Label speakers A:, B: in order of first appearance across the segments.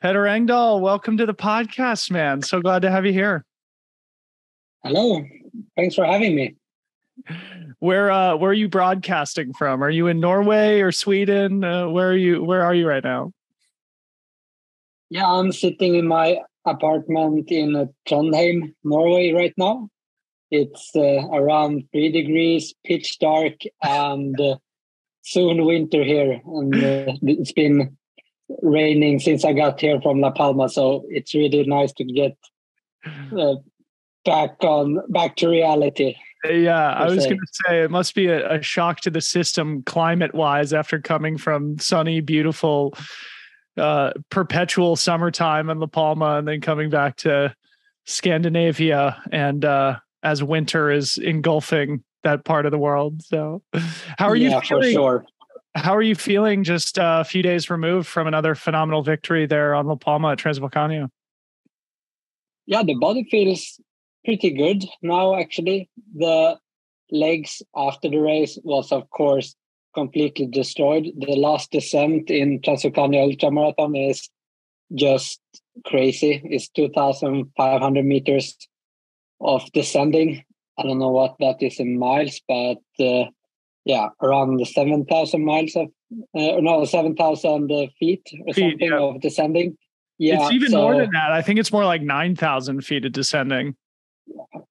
A: Petter Engdahl, welcome to the podcast, man. So glad to have you here.
B: Hello. Thanks for having me.
A: Where uh where are you broadcasting from? Are you in Norway or Sweden? Uh, where are you where are you right now?
B: Yeah, I'm sitting in my apartment in uh, Trondheim, Norway right now. It's uh, around 3 degrees, pitch dark and uh, soon winter here and uh, it's been raining since I got here from La Palma, so it's really nice to get uh, back on back to reality.
A: Yeah, I was going to say it must be a, a, shock to the system climate wise after coming from sunny, beautiful, uh, perpetual summertime in La Palma and then coming back to Scandinavia and uh, as winter is engulfing that part of the world. So, how are
B: yeah,
A: you feeling?
B: For sure.
A: How are you feeling just a few days removed from another phenomenal victory there on La Palma at Transvulcania?
B: Yeah, the body feels pretty good now, actually. The legs after the race was, of course, completely destroyed. The last descent in Transvulcania Ultra Marathon is just crazy. It's 2,500 meters of descending. I don't know what that is in miles, but uh, yeah, around 7,000 miles of, uh, no, 7,000 uh, feet or feet, something yeah. of descending.
A: Yeah, it's even so, more than that. I think it's more like 9,000 feet of descending.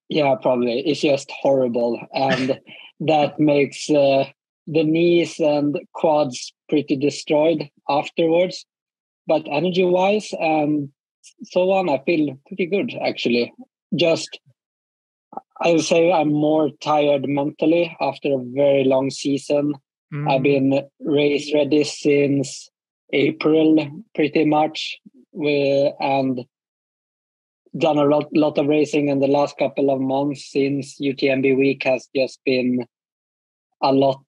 B: Yeah, probably. It's just horrible. And that makes uh, the knees and quads pretty destroyed afterwards. But energy wise and so on, I feel pretty good actually. Just I would say I'm more tired mentally after a very long season. Mm. I've been race ready since April, pretty much, and done a lot, lot of racing in the last couple of months since UTMB week has just been a lot.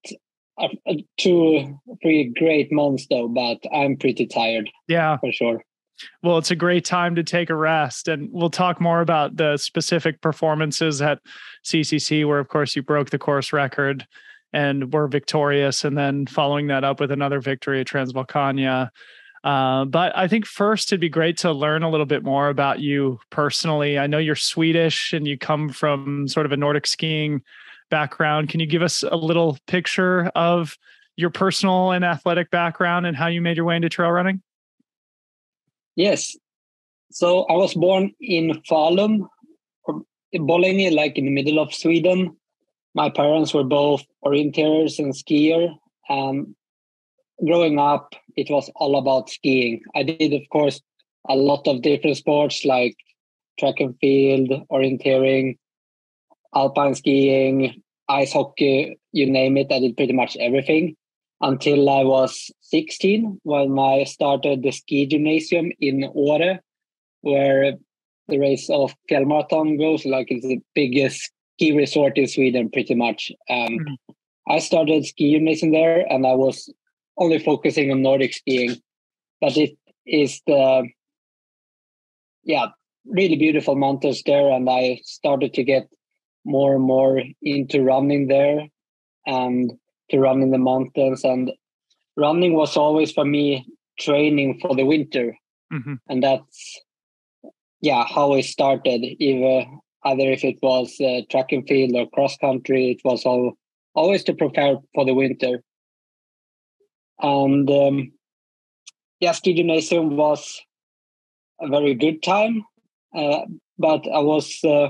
B: Uh, two, three great months though, but I'm pretty tired.
A: Yeah,
B: for sure.
A: Well, it's a great time to take a rest. And we'll talk more about the specific performances at CCC, where, of course, you broke the course record and were victorious. And then following that up with another victory at Transvulcania. Uh, but I think first it'd be great to learn a little bit more about you personally. I know you're Swedish and you come from sort of a Nordic skiing background. Can you give us a little picture of your personal and athletic background and how you made your way into trail running?
B: Yes. So I was born in Falun, Borlänge, like in the middle of Sweden. My parents were both orienteers and skier. Um, growing up, it was all about skiing. I did, of course, a lot of different sports like track and field, orienteering, alpine skiing, ice hockey, you name it. I did pretty much everything until I was 16 when I started the ski gymnasium in Åre, where the race of Fjällmarathon goes. Like it's the biggest ski resort in Sweden, pretty much. Um, mm. I started ski gymnasium there, and I was only focusing on Nordic skiing, but it is the yeah really beautiful mountains there, and I started to get more and more into running there, and to run in the mountains and running was always for me training for the winter. Mm-hmm. and that's yeah how it started. Either either if it was uh, track and field or cross country it was all always to prepare for the winter. And um, yeah ski gymnasium was a very good time uh, but i was uh,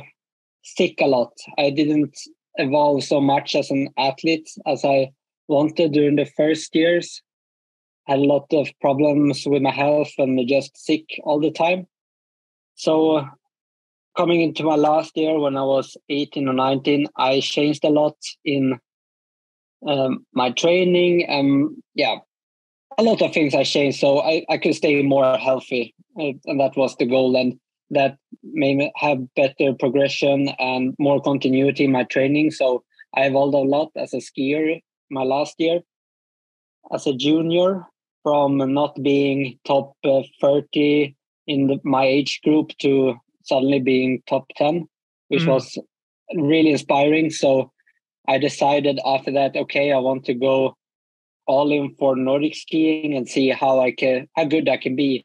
B: sick a lot. I didn't evolve so much as an athlete as I wanted during the first years. I Had a lot of problems with my health and just sick all the time. So, coming into my last year when I was 18 or 19, I changed a lot in um, my training and yeah, a lot of things I changed so I, I could stay more healthy. Uh, and that was the goal. And that may have better progression and more continuity in my training. So I evolved a lot as a skier my last year. As a junior, from not being top uh, 30 in the, my age group to suddenly being top 10, which mm. was really inspiring. So I decided after that, okay, I want to go all in for Nordic skiing and see how I can, how good I can be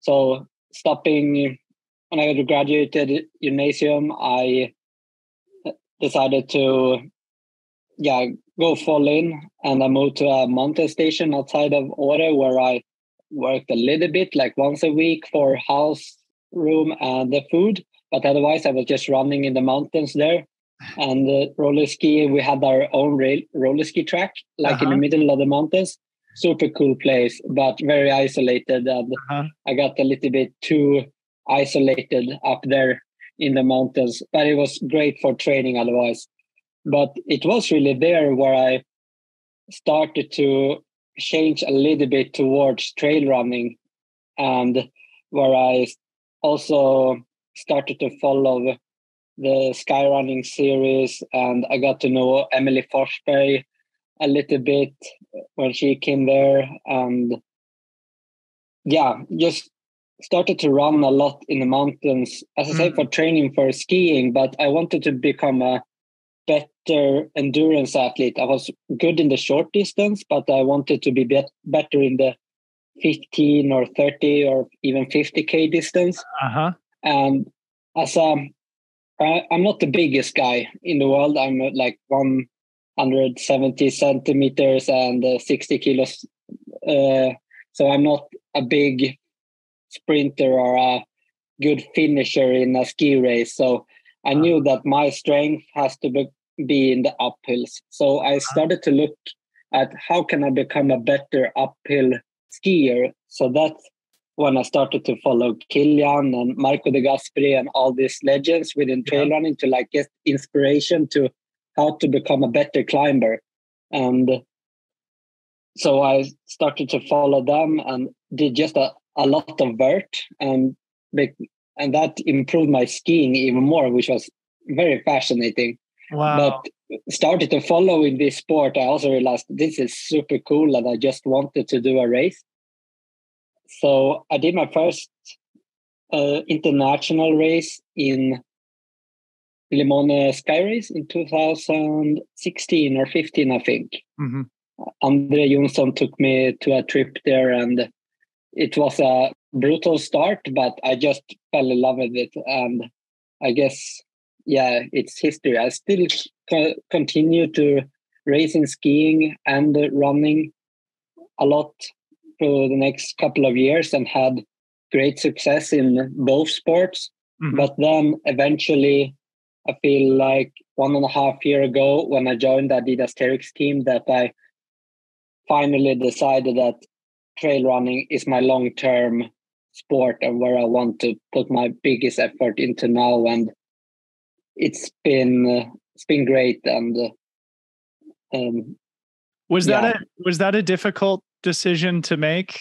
B: So stopping when I graduated gymnasium, I decided to yeah go full in and I moved to a mountain station outside of Åre where I worked a little bit like once a week for house room and the food but otherwise I was just running in the mountains there and uh, roller ski we had our own rail, roller ski track like uh-huh. in the uh-huh. middle of the mountains super cool place but very isolated and uh-huh. I got a little bit too isolated up there in the mountains, but it was great for training otherwise. But it was really there where I started to change a little bit towards trail running and where I also started to follow the skyrunning series and I got to know Emelie Forsberg a little bit when she came there and yeah just started to run a lot in the mountains, as I mm. say, for training for skiing, but I wanted to become a better endurance athlete. I was good in the short distance, but I wanted to be better in the 15 or 30 or even 50k distance.
A: Uh-huh.
B: And as a, I, I'm not the biggest guy in the world. I'm uh, like 170 centimeters and uh, 60 kilos. Uh, so I'm not a big sprinter or a good finisher in a ski race. So I ah. knew that my strength has to be, be in the uphills. So I ah. started to look at how can I become a better uphill skier. So that's when I started to follow Kilian and Marco de Gasperi and all these legends within trail yeah. running to like get inspiration to how to become a better climber. And so I started to follow them and did just a, a lot of vert and and that improved my skiing even more, which was very fascinating.
A: Wow.
B: But started to follow in this sport, I also realized this is super cool and I just wanted to do a race. So I did my first uh, international race in Limone Sky Race in 2016 or 15, I think. Mm-hmm. Andre Jonsson took me to a trip there and it was a brutal start, but I just fell in love with it. And I guess, yeah, it's history. I still co- continue to race in skiing and running a lot for the next couple of years and had great success in both sports. Mm-hmm. But then eventually, I feel like one and a half year ago when I joined the Adidas Terrex team that I finally decided that trail running is my long term sport and where I want to put my biggest effort into now. And it's been uh, it's been great. And uh, um,
A: was yeah. that a was that a difficult decision to make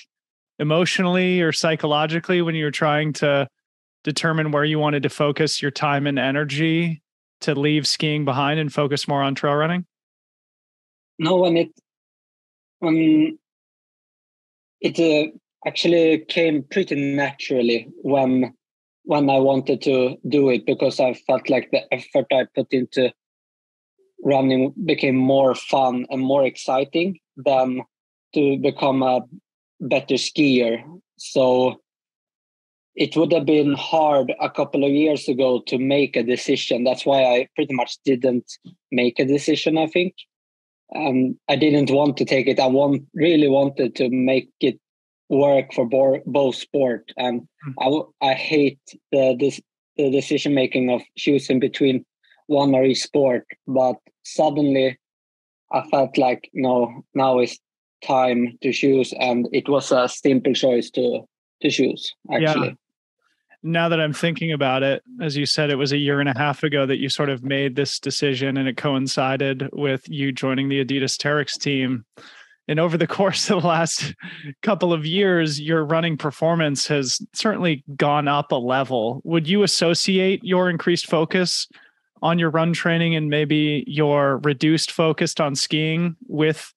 A: emotionally or psychologically when you were trying to determine where you wanted to focus your time and energy to leave skiing behind and focus more on trail running?
B: No, when it when it uh, actually came pretty naturally when when I wanted to do it because I felt like the effort I put into running became more fun and more exciting than to become a better skier. So it would have been hard a couple of years ago to make a decision. That's why I pretty much didn't make a decision, I think um, I didn't want to take it. I want really wanted to make it work for bo- both sport, and mm. I, I hate the this the decision making of choosing between one or each sport. But suddenly, I felt like no, now is time to choose, and it was a simple choice to to choose actually.
A: Now that I'm thinking about it, as you said, it was a year and a half ago that you sort of made this decision and it coincided with you joining the Adidas Terrex team. And over the course of the last couple of years, your running performance has certainly gone up a level. Would you associate your increased focus on your run training and maybe your reduced focus on skiing with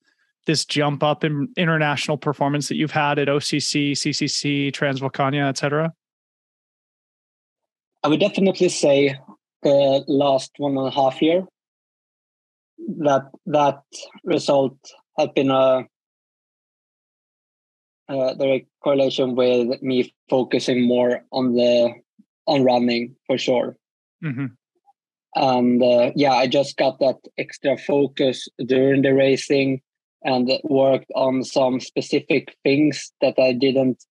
A: this jump up in international performance that you've had at OCC, CCC, Transvulcania, et cetera?
B: I would definitely say the last one and a half year that that result has been a uh, direct correlation with me focusing more on the on running for sure. Mm-hmm. And uh, yeah, I just got that extra focus during the racing and worked on some specific things that I didn't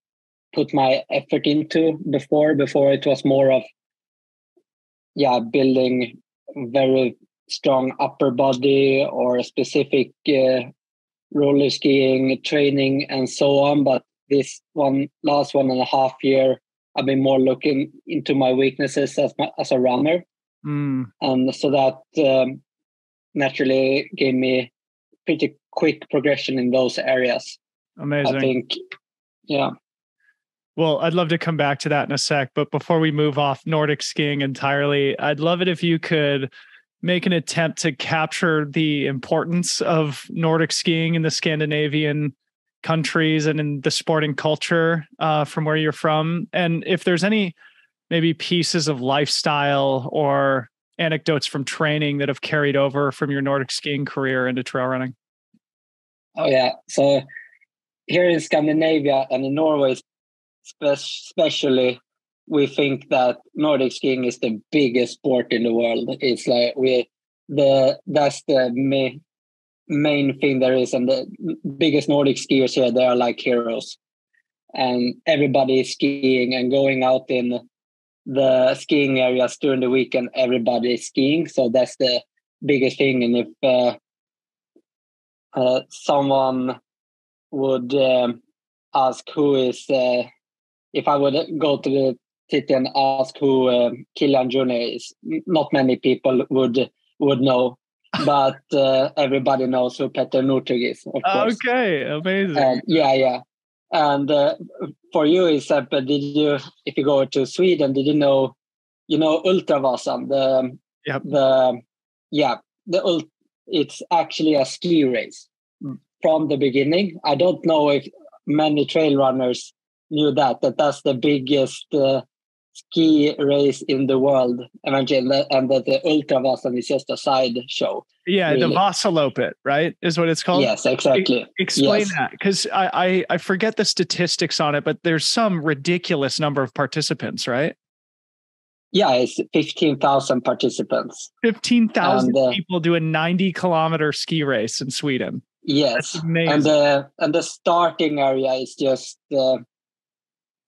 B: put my effort into before. Before it was more of yeah, building very strong upper body or specific uh, roller skiing training and so on. But this one last one and a half year, I've been more looking into my weaknesses as my, as a runner, mm. and so that um, naturally gave me pretty quick progression in those areas.
A: Amazing.
B: I think, yeah.
A: Well, I'd love to come back to that in a sec, but before we move off Nordic skiing entirely, I'd love it if you could make an attempt to capture the importance of Nordic skiing in the Scandinavian countries and in the sporting culture uh, from where you're from. And if there's any maybe pieces of lifestyle or anecdotes from training that have carried over from your Nordic skiing career into trail running.
B: Oh, yeah. So here in Scandinavia and in Norway, especially, we think that Nordic skiing is the biggest sport in the world. It's like we the that's the main main thing there is, and the biggest Nordic skiers here they are like heroes, and everybody is skiing and going out in the skiing areas during the weekend. Everybody is skiing, so that's the biggest thing. And if uh, uh, someone would um, ask who is uh, if I would go to the city and ask who uh, Kilian Jornet is, not many people would would know, but uh, everybody knows who Petter Northug is. Of course.
A: Okay, amazing.
B: yeah, yeah. And uh, for you, example, did you, if you go to Sweden, did you know, you know, Ultravasan, the,
A: yep.
B: the, yeah, the it's actually a ski race from the beginning. I don't know if many trail runners knew that that that's the biggest uh, ski race in the world imagine and that the ultravasan is just a side show
A: yeah really. the Vasaloppet right is what it's called?
B: Yes exactly.
A: Explain yes. that because I, I i forget the statistics on it but there's some ridiculous number of participants right?
B: Yeah it's 15000 participants.
A: 15000 uh, people do a 90 kilometer ski race in sweden.
B: Yes and the and the starting area is just uh,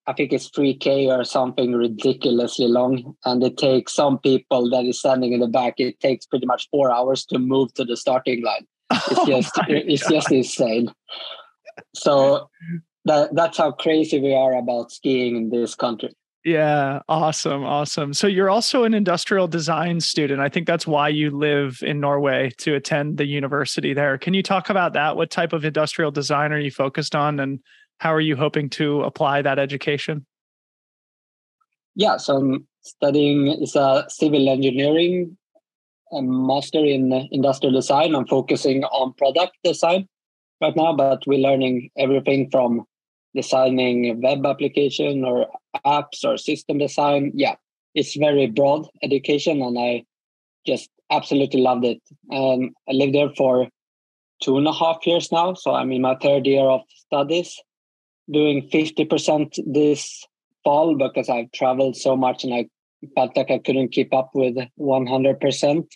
B: I think it's 3K or something ridiculously long. And it takes some people that is standing in the back, it takes pretty much four hours to move to the starting line. It's oh just it's just insane. So that that's how crazy we are about skiing in this country.
A: Yeah, awesome, awesome. So you're also an industrial design student. I think that's why you live in Norway to attend the university there. Can you talk about that? What type of industrial design are you focused on and how are you hoping to apply that education?
B: Yeah, so I'm studying is a civil engineering a master in industrial design. I'm focusing on product design right now, but we're learning everything from designing web application or apps or system design. Yeah, it's very broad education, and I just absolutely loved it. Um, I lived there for two and a half years now, so I'm in my third year of studies doing 50% this fall because I've traveled so much and I felt like I couldn't keep up with 100%.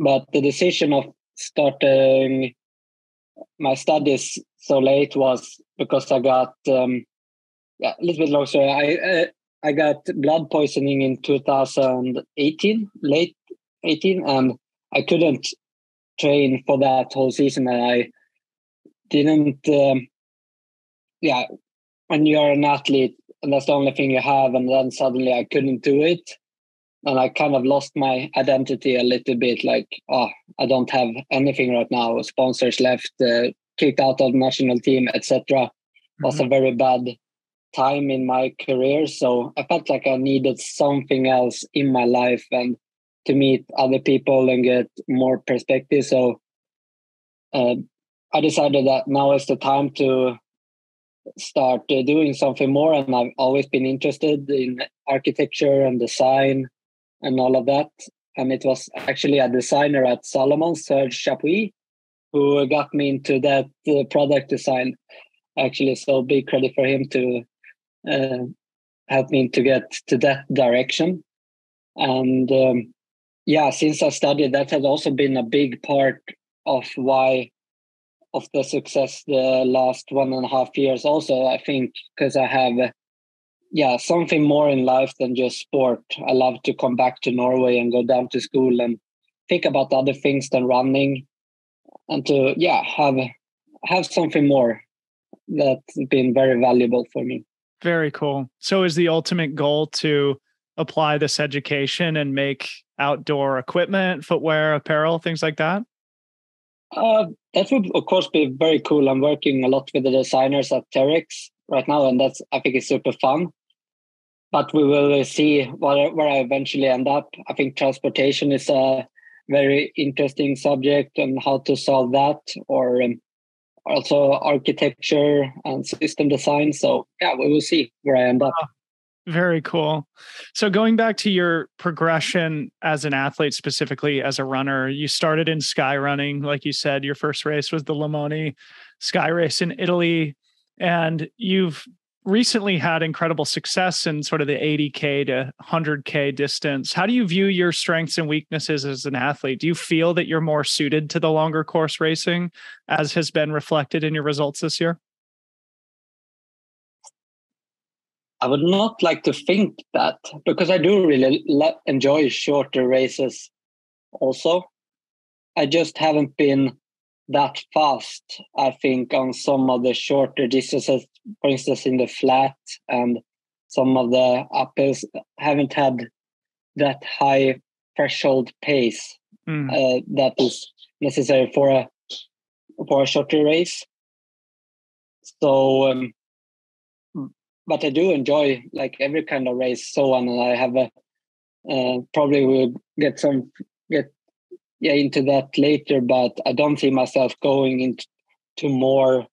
B: But the decision of starting my studies so late was because I got um, yeah, a little bit long story. I uh, I got blood poisoning in 2018, late 18, and I couldn't train for that whole season, and I didn't um, yeah, when you're an athlete and that's the only thing you have, and then suddenly I couldn't do it, and I kind of lost my identity a little bit. Like, oh, I don't have anything right now. Sponsors left, uh, kicked out of national team, etc. Mm-hmm. Was a very bad time in my career, so I felt like I needed something else in my life and to meet other people and get more perspective. So uh, I decided that now is the time to start uh, doing something more. And I've always been interested in architecture and design and all of that. And it was actually a designer at Salomon, Serge Chapuis, who got me into that uh, product design. actually. So big credit for him to uh, help me to get to that direction. And um, yeah, since I studied, that has also been a big part of why of the success the last one and a half years. Also, I think because I have yeah something more in life than just sport. I love to come back to Norway and go down to school and think about other things than running, and to yeah have have something more that's been very valuable for me.
A: Very cool. So, is the ultimate goal to apply this education and make outdoor equipment, footwear, apparel, things like that?
B: Uh, that would, of course, be very cool. I'm working a lot with the designers at Terrex right now, and that's I think it's super fun. But we will see where, where I eventually end up. I think transportation is a very interesting subject and how to solve that, or um, also architecture and system design. So yeah, we will see where I end up.
A: Very cool. So going back to your progression as an athlete, specifically as a runner, you started in sky running, like you said. Your first race was the Limone Sky Race in Italy, and you've recently had incredible success in sort of the 80k to 100k distance how do you view your strengths and weaknesses as an athlete do you feel that you're more suited to the longer course racing as has been reflected in your results this year
B: i would not like to think that because i do really enjoy shorter races also i just haven't been that fast i think on some of the shorter distances for instance, in the flat and some of the uphills haven't had that high threshold pace mm. uh, that is necessary for a for a shorter race. So, um, but I do enjoy like every kind of race, so on, and I have a uh, probably will get some get yeah into that later, but I don't see myself going into more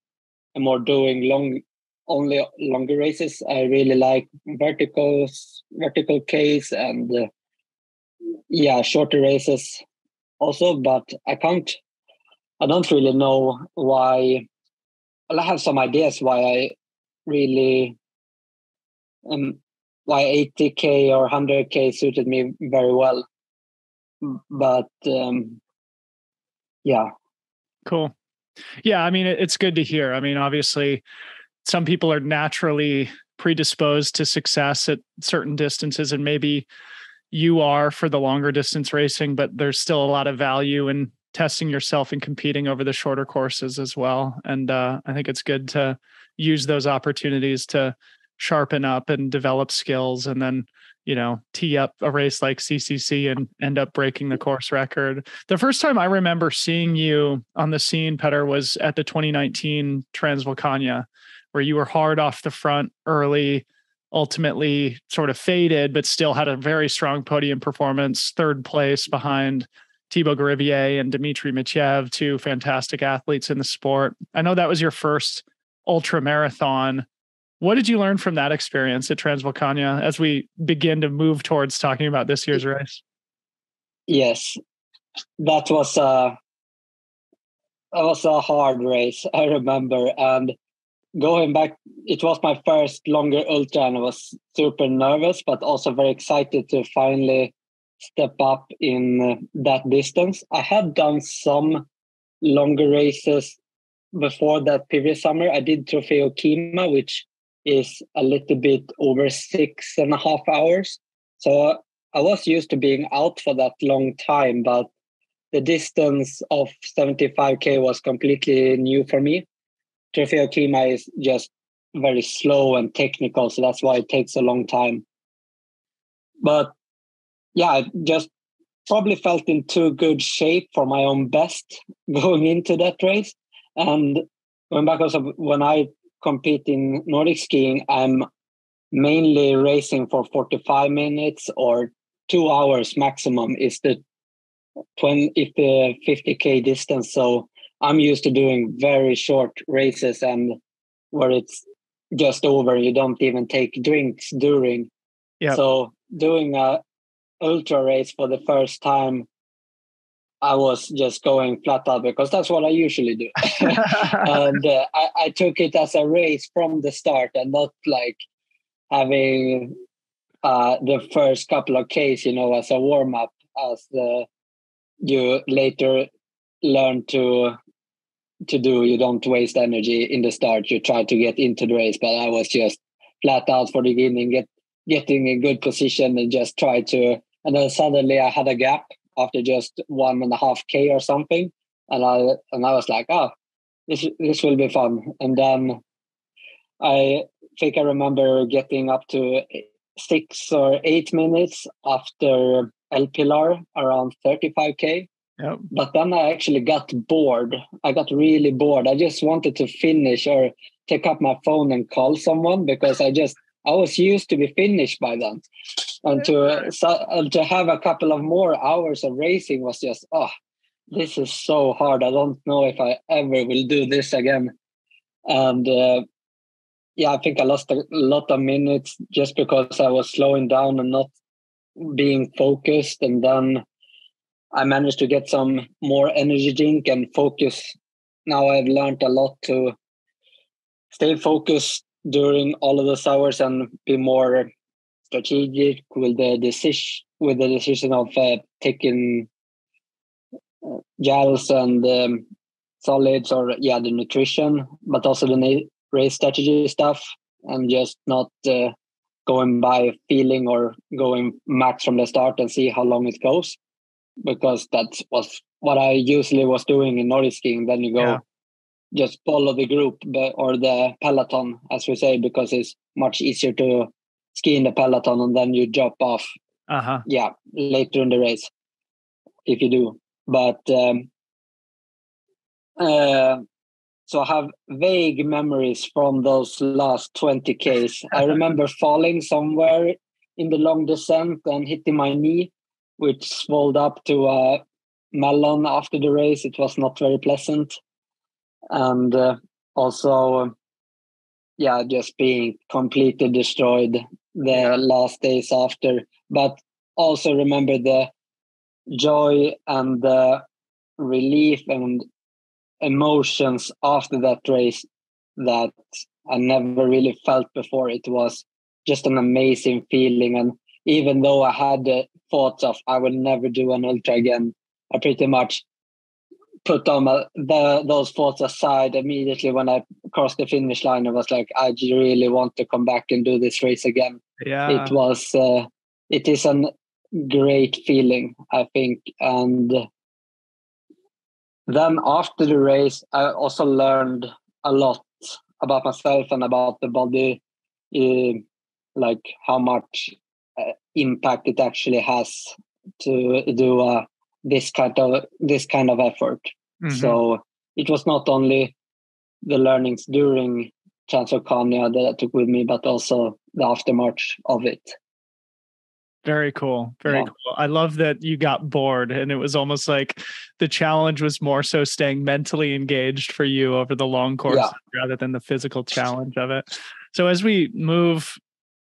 B: and more doing long only longer races. I really like verticals, vertical case, and uh, yeah, shorter races also. But I can't. I don't really know why. Well, I have some ideas why I really um why 80k or 100k suited me very well. But um, yeah,
A: cool. Yeah, I mean, it's good to hear. I mean, obviously, some people are naturally predisposed to success at certain distances and maybe you are for the longer distance racing but there's still a lot of value in testing yourself and competing over the shorter courses as well and uh, i think it's good to use those opportunities to sharpen up and develop skills and then you know tee up a race like ccc and end up breaking the course record the first time i remember seeing you on the scene petter was at the 2019 transvulcania where you were hard off the front early, ultimately sort of faded, but still had a very strong podium performance, third place behind Thibaut Garrivier and Dimitri Mityaev, two fantastic athletes in the sport. I know that was your first ultra marathon. What did you learn from that experience at Transvulcania as we begin to move towards talking about this year's race?
B: Yes, that was a that was a hard race. I remember, and going back, it was my first longer ultra, and I was super nervous, but also very excited to finally step up in that distance. I had done some longer races before that previous summer. I did Trofeo Kima, which is a little bit over six and a half hours. So I was used to being out for that long time, but the distance of 75k was completely new for me. Trofeo Kima is just very slow and technical, so that's why it takes a long time. But yeah, I just probably felt in too good shape for my own best going into that race. And going back also when I compete in Nordic skiing, I'm mainly racing for 45 minutes or two hours maximum is the 20 if the 50k distance. So I'm used to doing very short races and where it's just over. You don't even take drinks during. Yeah. So doing a ultra race for the first time I was just going flat out because that's what I usually do. and uh, I, I, took it as a race from the start and not like having uh, the first couple of Ks, you know, as a warm up, as the, you later learn to to do. You don't waste energy in the start. You try to get into the race, but I was just flat out for the beginning, get getting a good position and just try to. And then suddenly I had a gap after just one and a half k or something, and I and I was like, oh, this this will be fun. And then I think I remember getting up to six or eight minutes after El Pilar around 35k. Yep. But then I actually got bored. I got really bored. I just wanted to finish or take up my phone and call someone because I just I was used to be finished by then, and to uh, to have a couple of more hours of racing was just oh, this is so hard. I don't know if I ever will do this again, and uh, yeah, I think I lost a lot of minutes just because I was slowing down and not being focused, and then I managed to get some more energy drink and focus. Now I've learned a lot to stay focused during all of those hours and be more strategic with the decision with the decision of uh, taking uh, gels and um, solids or yeah the nutrition but also the race strategy stuff and just not uh, going by feeling or going max from the start and see how long it goes because that was what I usually was doing in Nordic skiing. Then you go yeah just follow the group or the peloton, as we say, because it's much easier to ski in the peloton and then you drop off. Uh-huh. Yeah, later in the race, if you do. But um, uh, so I have vague memories from those last 20 Ks. I remember falling somewhere in the long descent and hitting my knee, which swelled up to a melon after the race. It was not very pleasant and uh, also yeah just being completely destroyed the last days after but also remember the joy and the relief and emotions after that race that I never really felt before. It was just an amazing feeling. And even though I had the thoughts of I will never do an ultra again, I pretty much put them uh, the, those thoughts aside immediately when I crossed the finish line. I was like, I really want to come back and do this race again.
A: Yeah,
B: it was. Uh, it is a great feeling, I think, and then after the race, I also learned a lot about myself and about the body, uh, like how much uh, impact it actually has to do a this kind of this kind of effort. Mm-hmm. So it was not only the learnings during Transvulcania that I took with me, but also the aftermath of it.
A: Very cool. Very yeah. cool. I love that you got bored and it was almost like the challenge was more so staying mentally engaged for you over the long course yeah. rather than the physical challenge of it. So as we move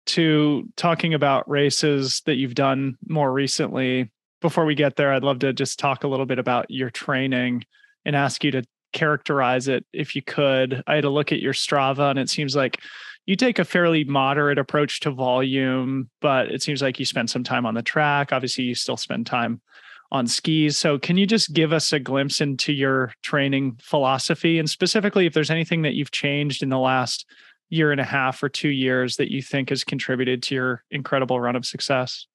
A: to talking about races that you've done more recently, before we get there, I'd love to just talk a little bit about your training and ask you to characterize it if you could. I had a look at your Strava and it seems like you take a fairly moderate approach to volume, but it seems like you spend some time on the track. Obviously, you still spend time on skis. So, can you just give us a glimpse into your training philosophy and specifically if there's anything that you've changed in the last year and a half or two years that you think has contributed to your incredible run of success?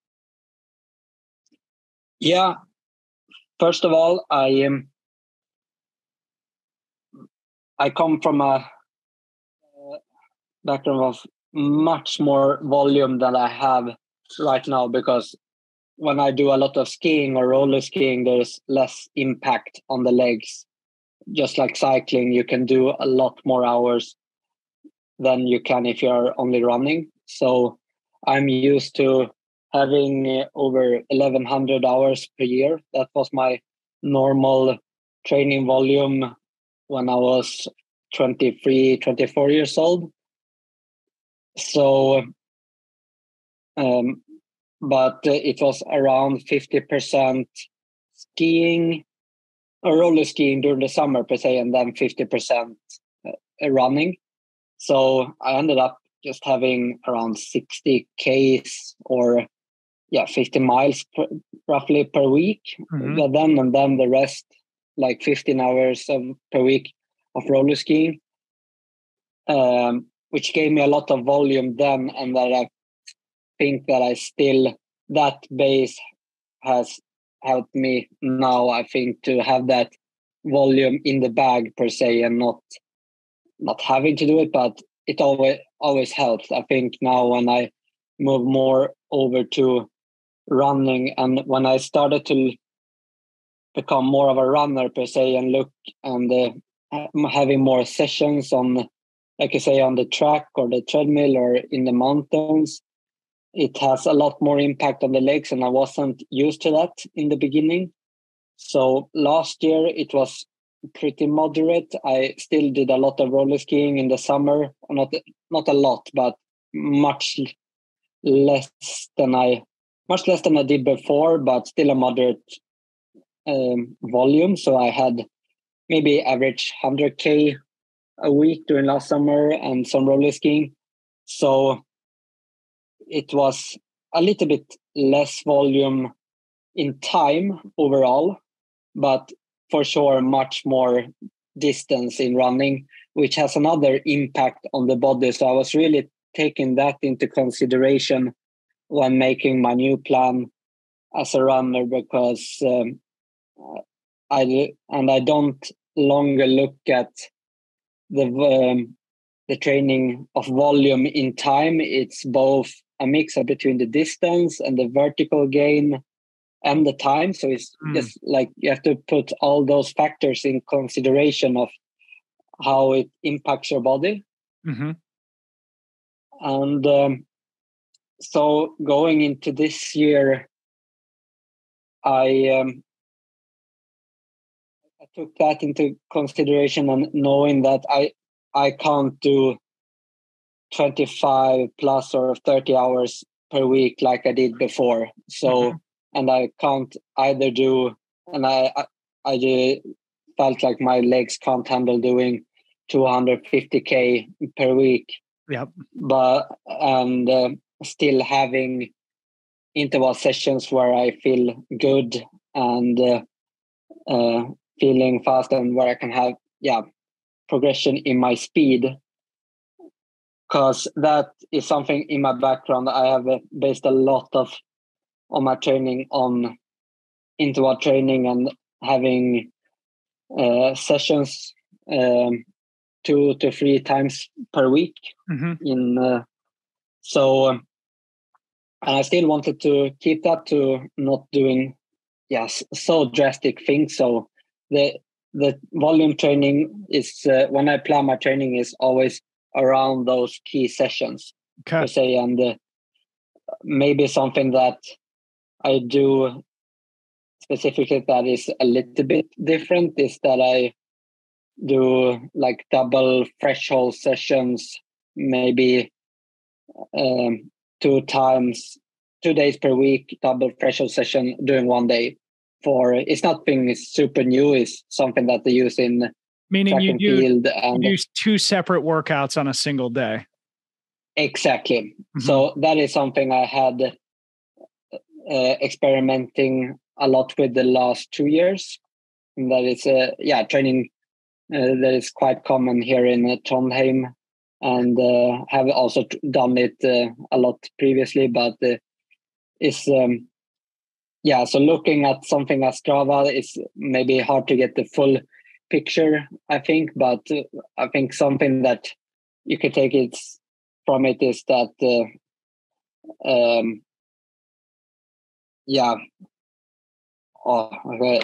B: Yeah. First of all, I am. I come from a uh, background of much more volume than I have right now because when I do a lot of skiing or roller skiing, there's less impact on the legs. Just like cycling, you can do a lot more hours than you can if you're only running. So I'm used to having uh, over 1100 hours per year. That was my normal training volume when I was 23, 24 years old. So, um, but it was around 50% skiing or roller skiing during the summer per se, and then 50% uh, running. So I ended up just having around 60 Ks or yeah, 50 miles per, roughly per week. Mm-hmm. Then and then the rest, like 15 hours of, per week of roller skiing, um, which gave me a lot of volume then, and that I think that I still that base has helped me now. I think to have that volume in the bag per se, and not not having to do it, but it always always helps. I think now when I move more over to running and when I started to become more of a runner per se and look and uh, having more sessions on like I say on the track or the treadmill or in the mountains it has a lot more impact on the legs and I wasn't used to that in the beginning so last year it was pretty moderate. I still did a lot of roller skiing in the summer. Not not a lot, but much less than I much less than I did before, but still a moderate um, volume. So I had maybe average 100k a week during last summer and some roller skiing. So it was a little bit less volume in time overall, but for sure much more distance in running, which has another impact on the body. So I was really taking that into consideration when making my new plan as a runner because um, I and I don't longer look at the um, the training of volume in time. It's both a mix of between the distance and the vertical gain and the time. So it's mm. just like you have to put all those factors in consideration of how it impacts your body. Mm-hmm. And um, so going into this year, I um, I took that into consideration and knowing that I I can't do 25 plus or 30 hours per week like I did before. So mm-hmm and I can't either do, and I, I, I felt like my legs can't handle doing 250k per week.
A: Yep.
B: But and uh, still having interval sessions where I feel good and uh, uh, feeling fast and where I can have yeah progression in my speed because that is something in my background I have based a lot of on my training on interval training and having uh, sessions um, two to three times per week mm-hmm. in uh, so um, and i still wanted to keep that to not doing yes so drastic things so the the volume training is uh, when i plan my training is always around those key sessions okay. se and uh, maybe something that I do specifically that is a little bit different is that I do like double threshold sessions, maybe um, two times, two days per week, double threshold session during one day. For it's nothing super new. It's something that they use in
A: meaning you do, field and, you use two separate workouts on a single day.
B: Exactly. Mm-hmm. So that is something I had uh, experimenting a lot with the last two years. And that is, uh, yeah, training uh, that is quite common here in uh, Trondheim, and uh, have also done it uh, a lot previously. But uh, it's um, yeah, so looking at something as Strava is maybe hard to get the full picture. I think, but I think something that you could take it from it is that um, yeah. Oh, okay.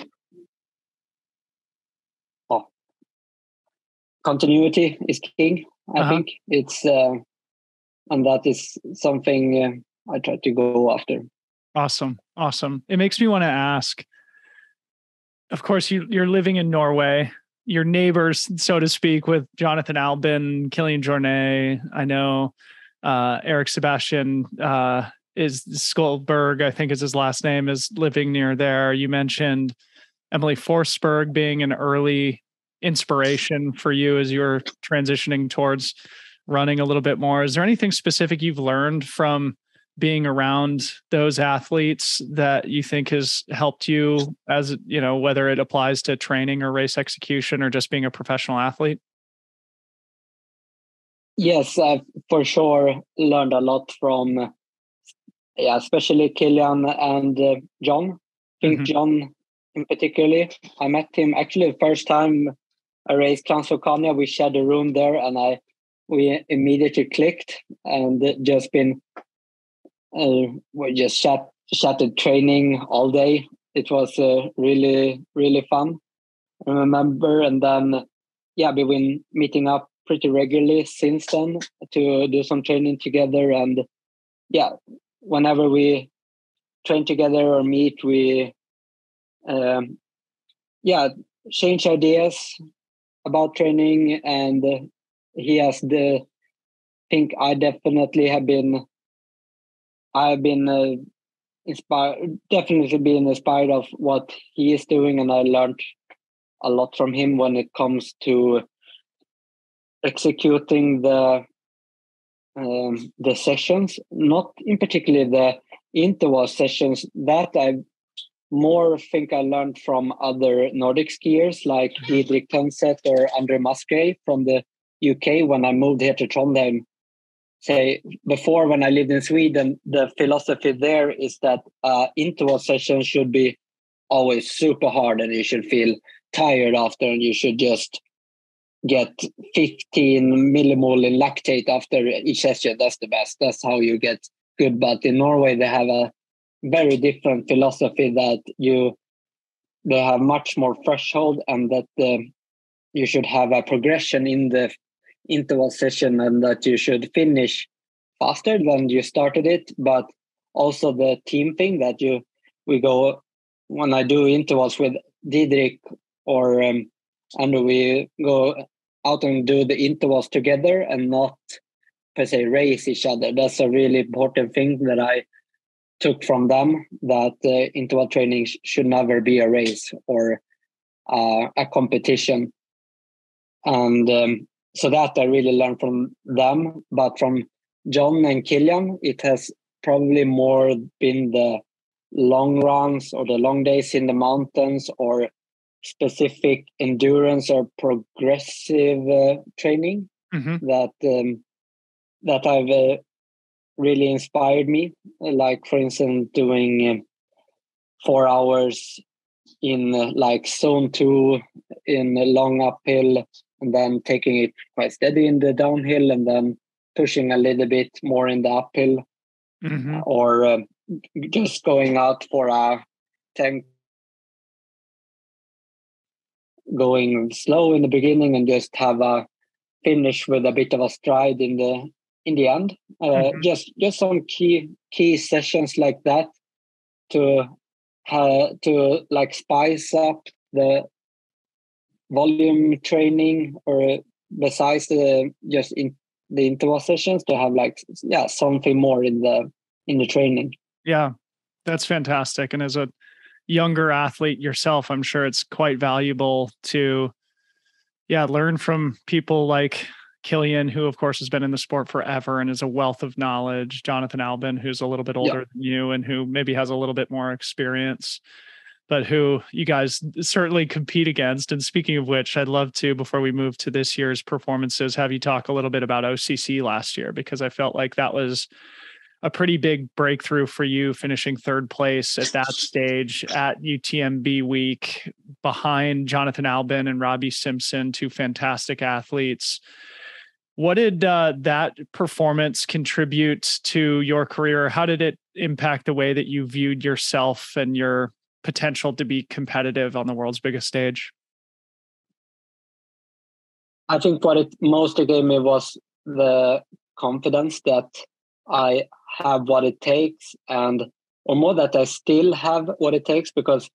B: Oh, continuity is king. I uh-huh. think it's, uh, and that is something uh, I try to go after.
A: Awesome, awesome. It makes me want to ask. Of course, you you're living in Norway. Your neighbors, so to speak, with Jonathan Albon, Kilian Jornet. I know uh, Eric Sebastian uh, is Skuldberg, I think is his last name, is living near there. You mentioned Emelie Forsberg being an early inspiration for you as you're transitioning towards running a little bit more. Is there anything specific you've learned from being around those athletes that you think has helped you as you know whether it applies to training or race execution or just being a professional athlete
B: yes i've for sure learned a lot from yeah especially kilian and uh, john i think mm-hmm. john in particularly i met him actually the first time i raced transvulcania we shared a room there and i we immediately clicked and just been uh, we just chat chatted training all day. It was uh, really really fun. I remember, and then yeah, we've been meeting up pretty regularly since then to do some training together. And yeah, whenever we train together or meet, we um, yeah change ideas about training, and he has the think I definitely have been I've been uh, inspired, definitely been inspired of what he is doing, and I learned a lot from him when it comes to executing the um, the sessions. Not in particular the interval sessions that I more think I learned from other Nordic skiers like Didrik Tønseth or Andrew Musgrave from the UK when I moved here to Trondheim say before when I lived in Sweden, the philosophy there is that uh, interval session should be always super hard and you should feel tired after and you should just get 15 millimole in lactate after each session. That's the best. That's how you get good. But in Norway, they have a very different philosophy that you they have much more threshold and that uh, you should have a progression in the interval session and that you should finish faster than you started it. But also the team thing that you we go when i do intervals with Didrik or um, and we go out and do the intervals together and not per se race each other. That's a really important thing that i took from them that uh, interval training sh- should never be a race or uh, a competition and um, so that I really learned from them. But from John and Kilian, it has probably more been the long runs or the long days in the mountains or specific endurance or progressive uh, training mm-hmm. that um, that I've uh, really inspired me. Like for instance, doing uh, four hours in uh, like zone two in a long uphill and then taking it quite steady in the downhill and then pushing a little bit more in the uphill mm-hmm. or uh, just going out for a 10 going slow in the beginning and just have a finish with a bit of a stride in the in the end uh, mm-hmm. just just some key key sessions like that to uh, to like spice up the volume training or besides the just in the interval sessions to have like yeah something more in the in the training
A: yeah that's fantastic and as a younger athlete yourself i'm sure it's quite valuable to yeah learn from people like Kilian, who of course has been in the sport forever and is a wealth of knowledge, Jonathan Albon, who's a little bit older than you and who maybe has a little bit more experience but who you guys certainly compete against. And speaking of which, I'd love to, before we move to this year's performances, have you talk a little bit about OCC last year, because I felt like that was a pretty big breakthrough for you finishing third place at that stage at UTMB week behind Jonathan Albon and Robbie Simpson, two fantastic athletes. What did uh, that performance contribute to your career? How did it impact the way that you viewed yourself and your potential to be competitive on the world's biggest stage?
B: I think what it mostly gave me was the confidence that I have what it takes and or more that I still have what it takes because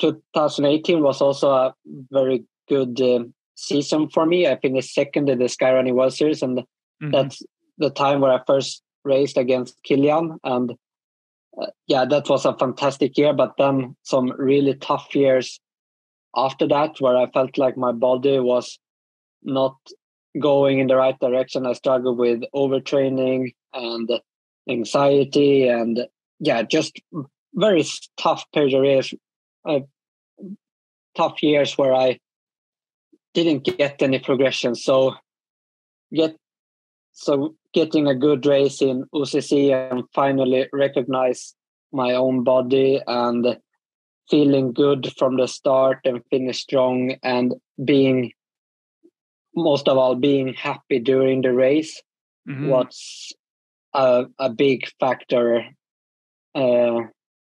B: 2018 was also a very good uh, season for me. I finished second in the Skyrunning World Series, and mm-hmm. that's the time where I first raced against Kilian. And uh, yeah, that was a fantastic year. But then some really tough years after that, where I felt like my body was not going in the right direction. I struggled with overtraining and anxiety, and yeah, just very tough period uh, tough years where I didn't get any progression. So get so getting a good race in OCC and finally recognize my own body and feeling good from the start and finish strong and being most of all being happy during the race mm-hmm. was a, a big factor uh,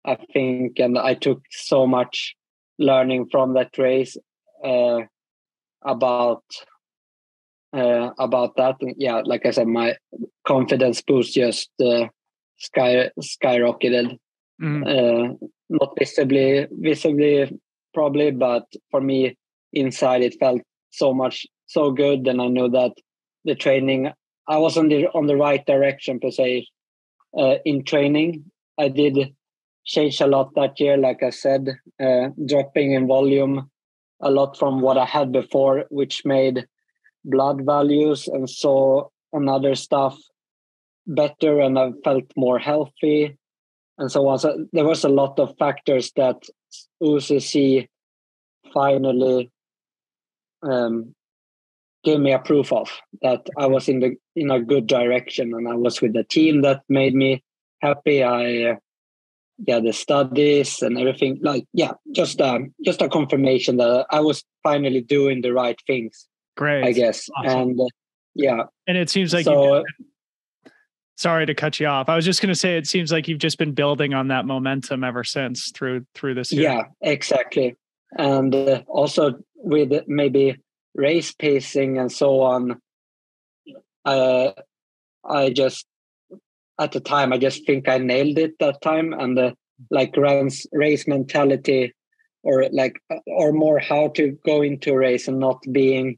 B: i think and i took so much learning from that race uh, about uh, about that. And yeah, like I said, my confidence boost just uh, sky skyrocketed. Mm. Uh, not visibly, visibly probably, but for me inside it felt so much so good, and I knew that the training I was on the on the right direction per se. Uh, in training, I did change a lot that year. Like I said, uh, dropping in volume a lot from what I had before, which made blood values and saw another stuff better and I felt more healthy and so on. So there was a lot of factors that OCC finally um, gave me a proof of that I was in the in a good direction and I was with a team that made me happy. I yeah the studies and everything like yeah just um just a confirmation that I was finally doing the right things
A: Great.
B: I guess. Awesome. And uh, yeah.
A: And it seems like so, sorry to cut you off. I was just going to say it seems like you've just been building on that momentum ever since through through this year.
B: Yeah, exactly. And uh, also with maybe race pacing and so on uh, I just at the time I just think I nailed it that time and uh, like runs race mentality or like or more how to go into a race and not being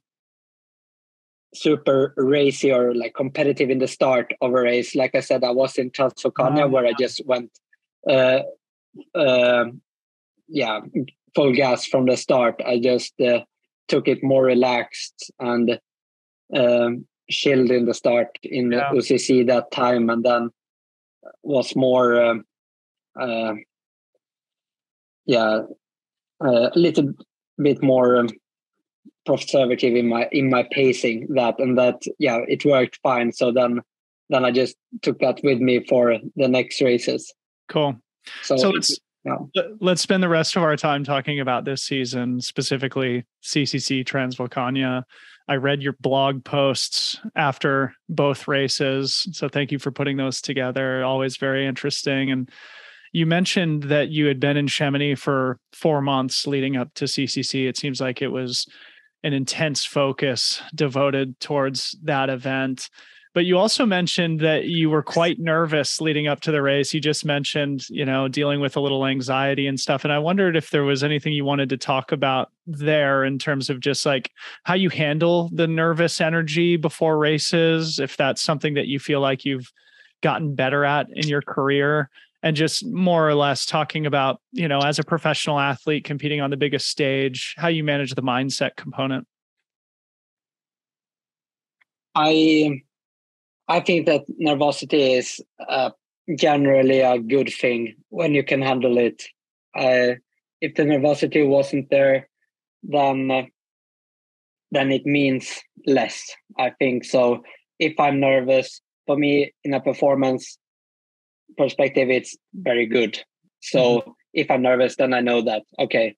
B: super racy or like competitive in the start of a race. Like I said, I was in Transvulcania oh, where I just went, uh, uh, yeah, full gas from the start. I just uh, took it more relaxed and um, chilled in the start in yeah. OCC that time, and then was more, um, uh, yeah, uh, a little bit more. Um, conservative in my in my pacing that and that yeah it worked fine so then then i just took that with me for the next races
A: cool so, so let's yeah. let's spend the rest of our time talking about this season specifically ccc transvulcania i read your blog posts after both races so thank you for putting those together always very interesting and you mentioned that you had been in Chamonix for four months leading up to CCC. It seems like it was an intense focus devoted towards that event. But you also mentioned that you were quite nervous leading up to the race. You just mentioned, you know, dealing with a little anxiety and stuff. And I wondered if there was anything you wanted to talk about there in terms of just like how you handle the nervous energy before races, if that's something that you feel like you've gotten better at in your career and just more or less talking about you know as a professional athlete competing on the biggest stage how you manage the mindset component
B: i i think that nervosity is uh, generally a good thing when you can handle it uh, if the nervosity wasn't there then uh, then it means less i think so if i'm nervous for me in a performance perspective, it's very good. So mm-hmm. if I'm nervous, then I know that okay,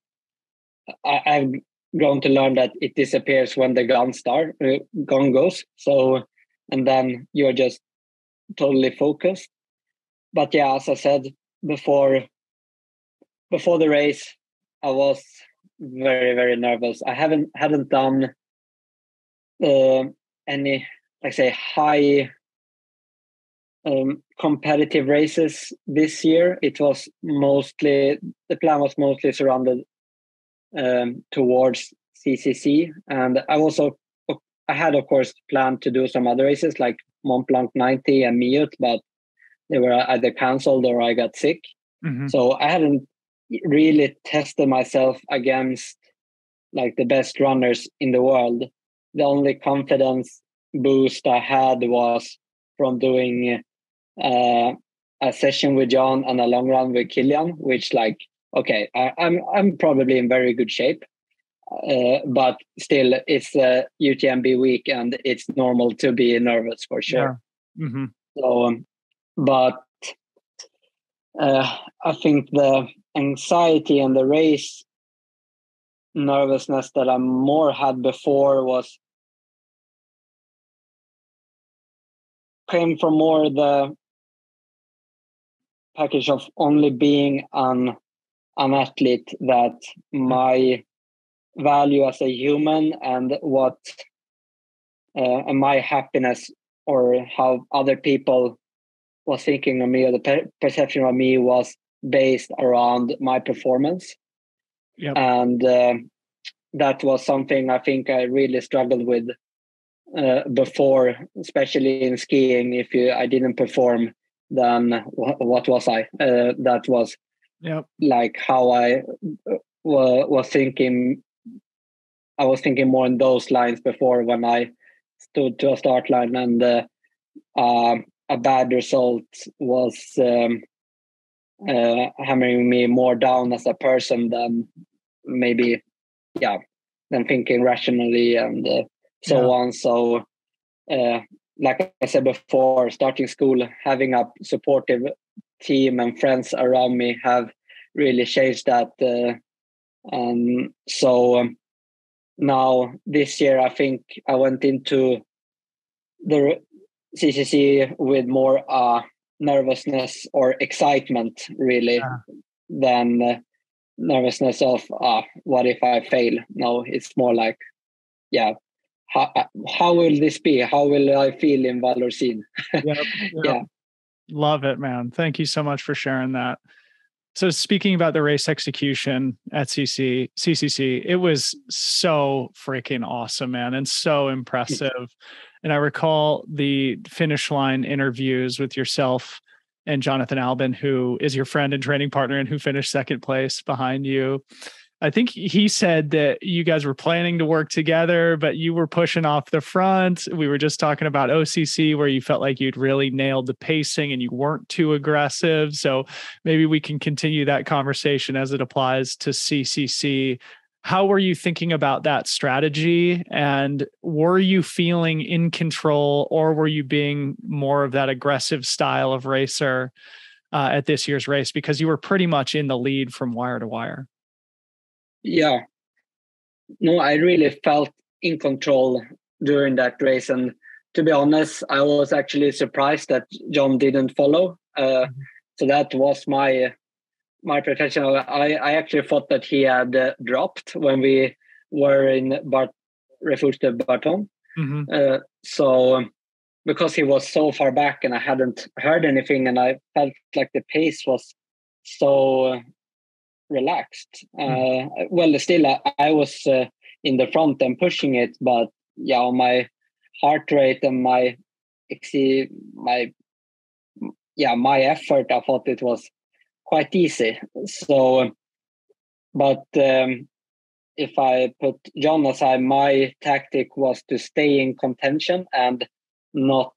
B: I, I'm going to learn that it disappears when the gun start uh, gun goes. So and then you're just totally focused. But yeah, as I said before, before the race, I was very very nervous. I haven't hadn't done uh, any like say high um, competitive races this year. It was mostly the plan was mostly surrounded um, towards CCC, and I also I had of course planned to do some other races like Mont Blanc 90 and Miut, but they were either cancelled or I got sick.
A: Mhm.
B: So I hadn't really tested myself against like the best runners in the world. The only confidence boost I had was from doing uh, a session with John and a long run with Kilian, which like okay, I, I'm I'm probably in very good shape, but still it's a UTMB week and it's normal to be nervous for sure.
A: Yeah. Mhm.
B: So, um, but uh, I think the anxiety and the race nervousness that I more had before was came from more the package of only being an an athlete that my value as a human and what uh, and my happiness or how other people was thinking of me or the per- perception of me was based around my performance
A: Yep.
B: and uh, that was something i think i really struggled with uh, before especially in skiing if you i didn't perform then wh- what was i uh, that was
A: Yep.
B: like how i uh, was thinking i was thinking more in those lines before when i stood to a start line and uh, um, a bad result was um, uh, hammering me more down as a person than maybe yeah than thinking rationally and uh, so
A: Yeah.
B: on so uh, like i said before starting school having a supportive team and friends around me have really changed that uh, and so um, now this year i think i went into the ccc with more uh, nervousness or excitement really
A: Yeah.
B: than uh, nervousness of uh, what if i fail no it's more like yeah how, how will this be how will i feel in Vallorcine?
A: Yep. Yep.
B: yeah
A: Love it, man. Thank you so much for sharing that. So speaking about the race execution at CC CCC, it was so freaking awesome, man, and so impressive. And I recall the finish line interviews with yourself and Jonathan Albon, who is your friend and training partner and who finished second place behind you. I think he said that you guys were planning to work together, but you were pushing off the front. We were just talking about OCC where you felt like you'd really nailed the pacing and you weren't too aggressive. So maybe we can continue that conversation as it applies to CCC. How were you thinking about that strategy? And were you feeling in control or were you being more of that aggressive style of racer uh, at this year's race? Because you were pretty much in the lead from wire to wire.
B: Yeah. No i really felt in control during that race and to be honest i was actually surprised that john didn't follow uh, so that was my my protection i i actually thought that he had uh, dropped when we were in Bart, refuge de Bertone.
A: Mhm.
B: uh, so because he was so far back and i hadn't heard anything and i felt like the pace was so relaxed. Uh, well still i, I was uh, in the front and pushing it but yeah my heart rate and my my yeah my effort i thought it was quite easy. So but um, if i put john aside my tactic was to stay in contention and not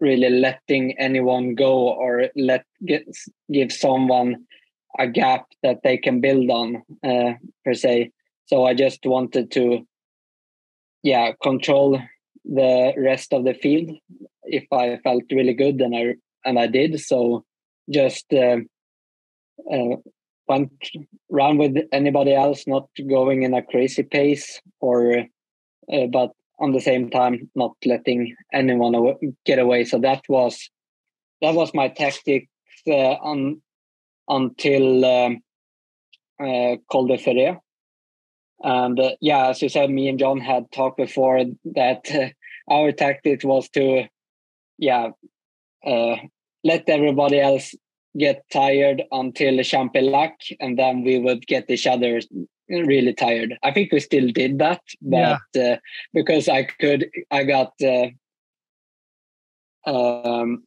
B: really letting anyone go or let get, give someone a gap that they can build on uh, per se. So i just wanted to yeah control the rest of the field if i felt really good and i and i did. So just uh, uh, went round with anybody else not going in a crazy pace or uh, but on the same time not letting anyone get away. So that was that was my tactic uh, on until um, uh, Col de Ferret. And uh, yeah, as you said, me and John had talked before that uh, our tactic was to, yeah, uh, let everybody else get tired until Champex-Lac, and then we would get each other really tired. I think we still did that, but uh, because I could, I got uh, um,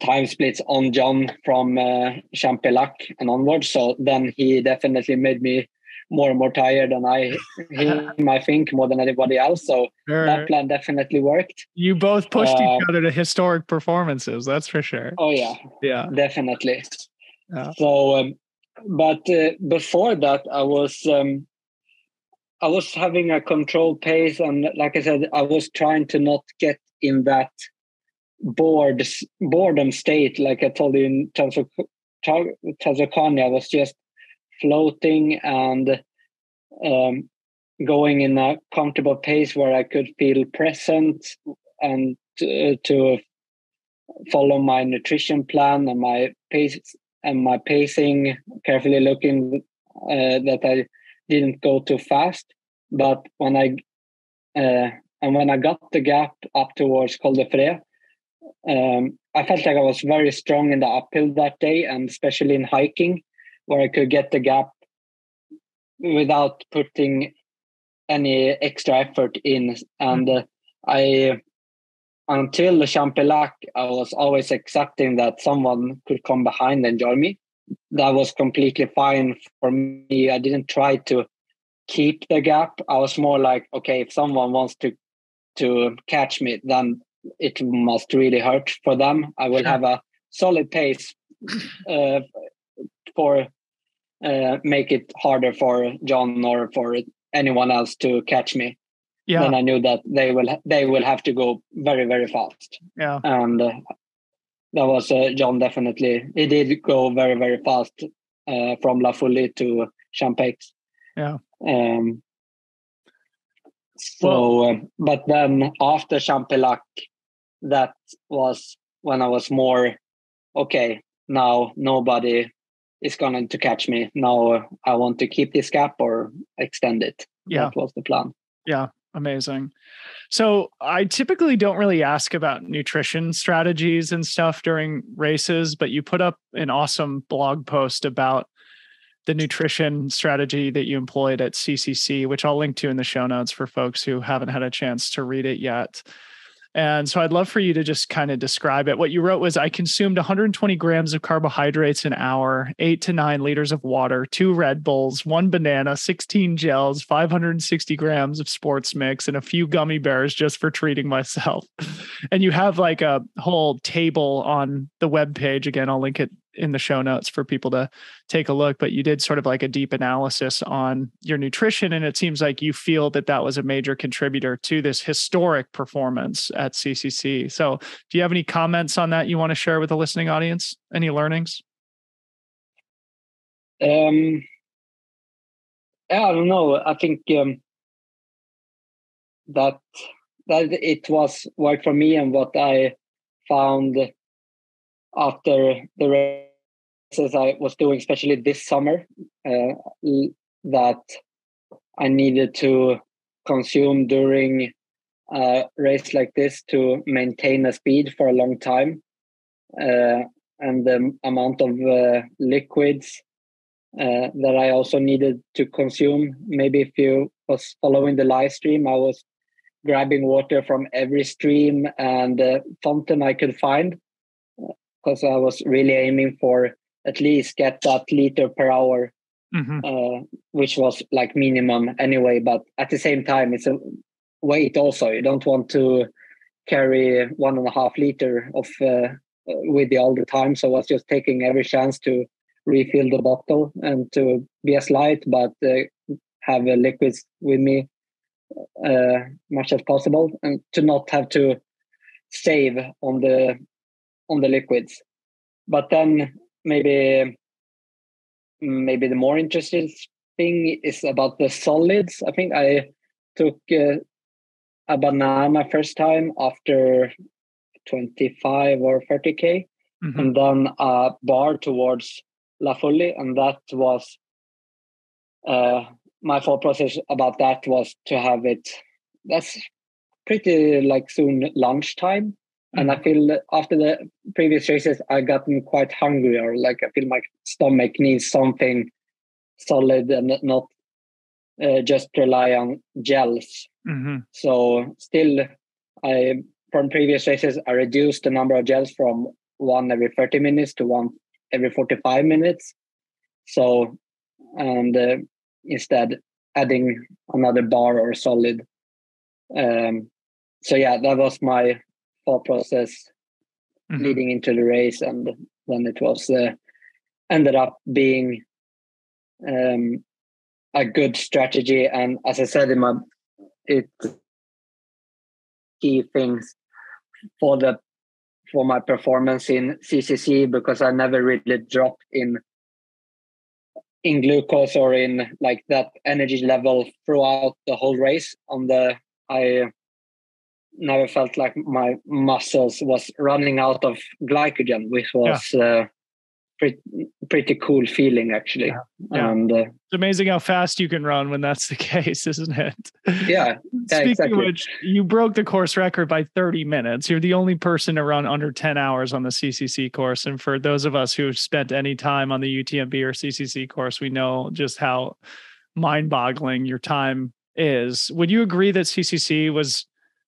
B: time splits on John from uh, Champex and onwards. So then he definitely made me more and more tired than I him, I think, more than anybody else. So sure. that plan definitely worked.
A: You both pushed uh, each other to historic performances, that's for sure.
B: Oh yeah.
A: Yeah.
B: Definitely. Yeah. So um, but uh, before that I was um, I was having a controlled pace and like I said, I was trying to not get in that bored boredom state like I told you in Transvulcania, I was just floating and um, going in a comfortable pace where I could feel present and to, to follow my nutrition plan and my pace and my pacing, carefully looking uh, that I didn't go too fast. But when I uh, and when I got the gap up towards Col de Ferret, um, I felt like I was very strong in the uphill that day, and especially in hiking where I could get the gap without putting any extra effort in. And uh, I, until the Champex, I was always accepting that someone could come behind and join me. That was completely fine for me. I didn't try to keep the gap. I was more like, okay, if someone wants to to catch me, then it must really hurt for them. I will have a solid pace uh, for uh, make it harder for John or for anyone else to catch me. Yeah. Then I knew that they will they will have to go very very fast.
A: Yeah.
B: And uh, that was uh, John definitely. He did go very very fast uh, from La Fouly to Champex.
A: Yeah.
B: Um. So, well, uh, but then after Champex, that was when I was more okay. Now nobody is going to catch me. Now I want to keep this gap or extend it.
A: Yeah.
B: That was the plan.
A: Yeah. Amazing. So I typically don't really ask about nutrition strategies and stuff during races, but you put up an awesome blog post about the nutrition strategy that you employed at CCC, which I'll link to in the show notes for folks who haven't had a chance to read it yet. And so I'd love for you to just kind of describe it. What you wrote was I consumed 120 grams of carbohydrates an hour, eight to nine liters of water, two Red Bulls, one banana, 16 gels, 560 grams of sports mix, and a few gummy bears just for treating myself. And you have like a whole table on the web page. Again, I'll link it in the show notes for people to take a look but you did sort of like a deep analysis on your nutrition and it seems like you feel that that was a major contributor to this historic performance at CCC so do you have any comments on that you want to share with the listening audience? Any learnings?
B: Um yeah, I don't know. I think um that that it was work for me and what I found after the races I was doing, especially this summer, uh, that I needed to consume during a race like this to maintain a speed for a long time. Uh, and the amount of uh, liquids uh, that I also needed to consume. Maybe if you was following the live stream, I was grabbing water from every stream and uh, fountain I could find because I was really aiming for at least get that liter per hour, mm-hmm. uh, which was like minimum anyway. But at the same time, it's a weight also. You don't want to carry one and a half liter of uh, with you all the time. So I was just taking every chance to refill the bottle and to be as light, but uh, have liquids with me uh, much as possible, and to not have to save on the on the liquids. But then maybe maybe the more interesting thing is about the solids. I think I took uh, a banana first time after 25 or 30k mm-hmm. and then a bar towards La Fouly and that was uh, my thought process about that was to have it that's pretty like soon lunchtime and I feel after the previous races, I gotten quite hungry, or like I feel my stomach needs something solid and not uh, just rely on gels. Mm-hmm. So still, I from previous races, I reduced the number of gels from one every 30 minutes to one every 45 minutes. So, and uh, instead adding another bar or solid. Um, so yeah, that was my thought process mm-hmm. leading into the race, and then it was uh, ended up being um, a good strategy. And as I said in my it key things for the for my performance in CCC because I never really dropped in in glucose or in like that energy level throughout the whole race on the I never felt like my muscles was running out of glycogen which was yeah. uh, pretty, pretty cool feeling actually yeah.
A: Yeah. and uh, it's amazing how fast you can run when that's the case isn't it
B: yeah,
A: speaking
B: exactly.
A: of which you broke the course record by 30 minutes you're the only person to run under 10 hours on the ccc course and for those of us who've spent any time on the utmb or ccc course we know just how mind-boggling your time is would you agree that ccc was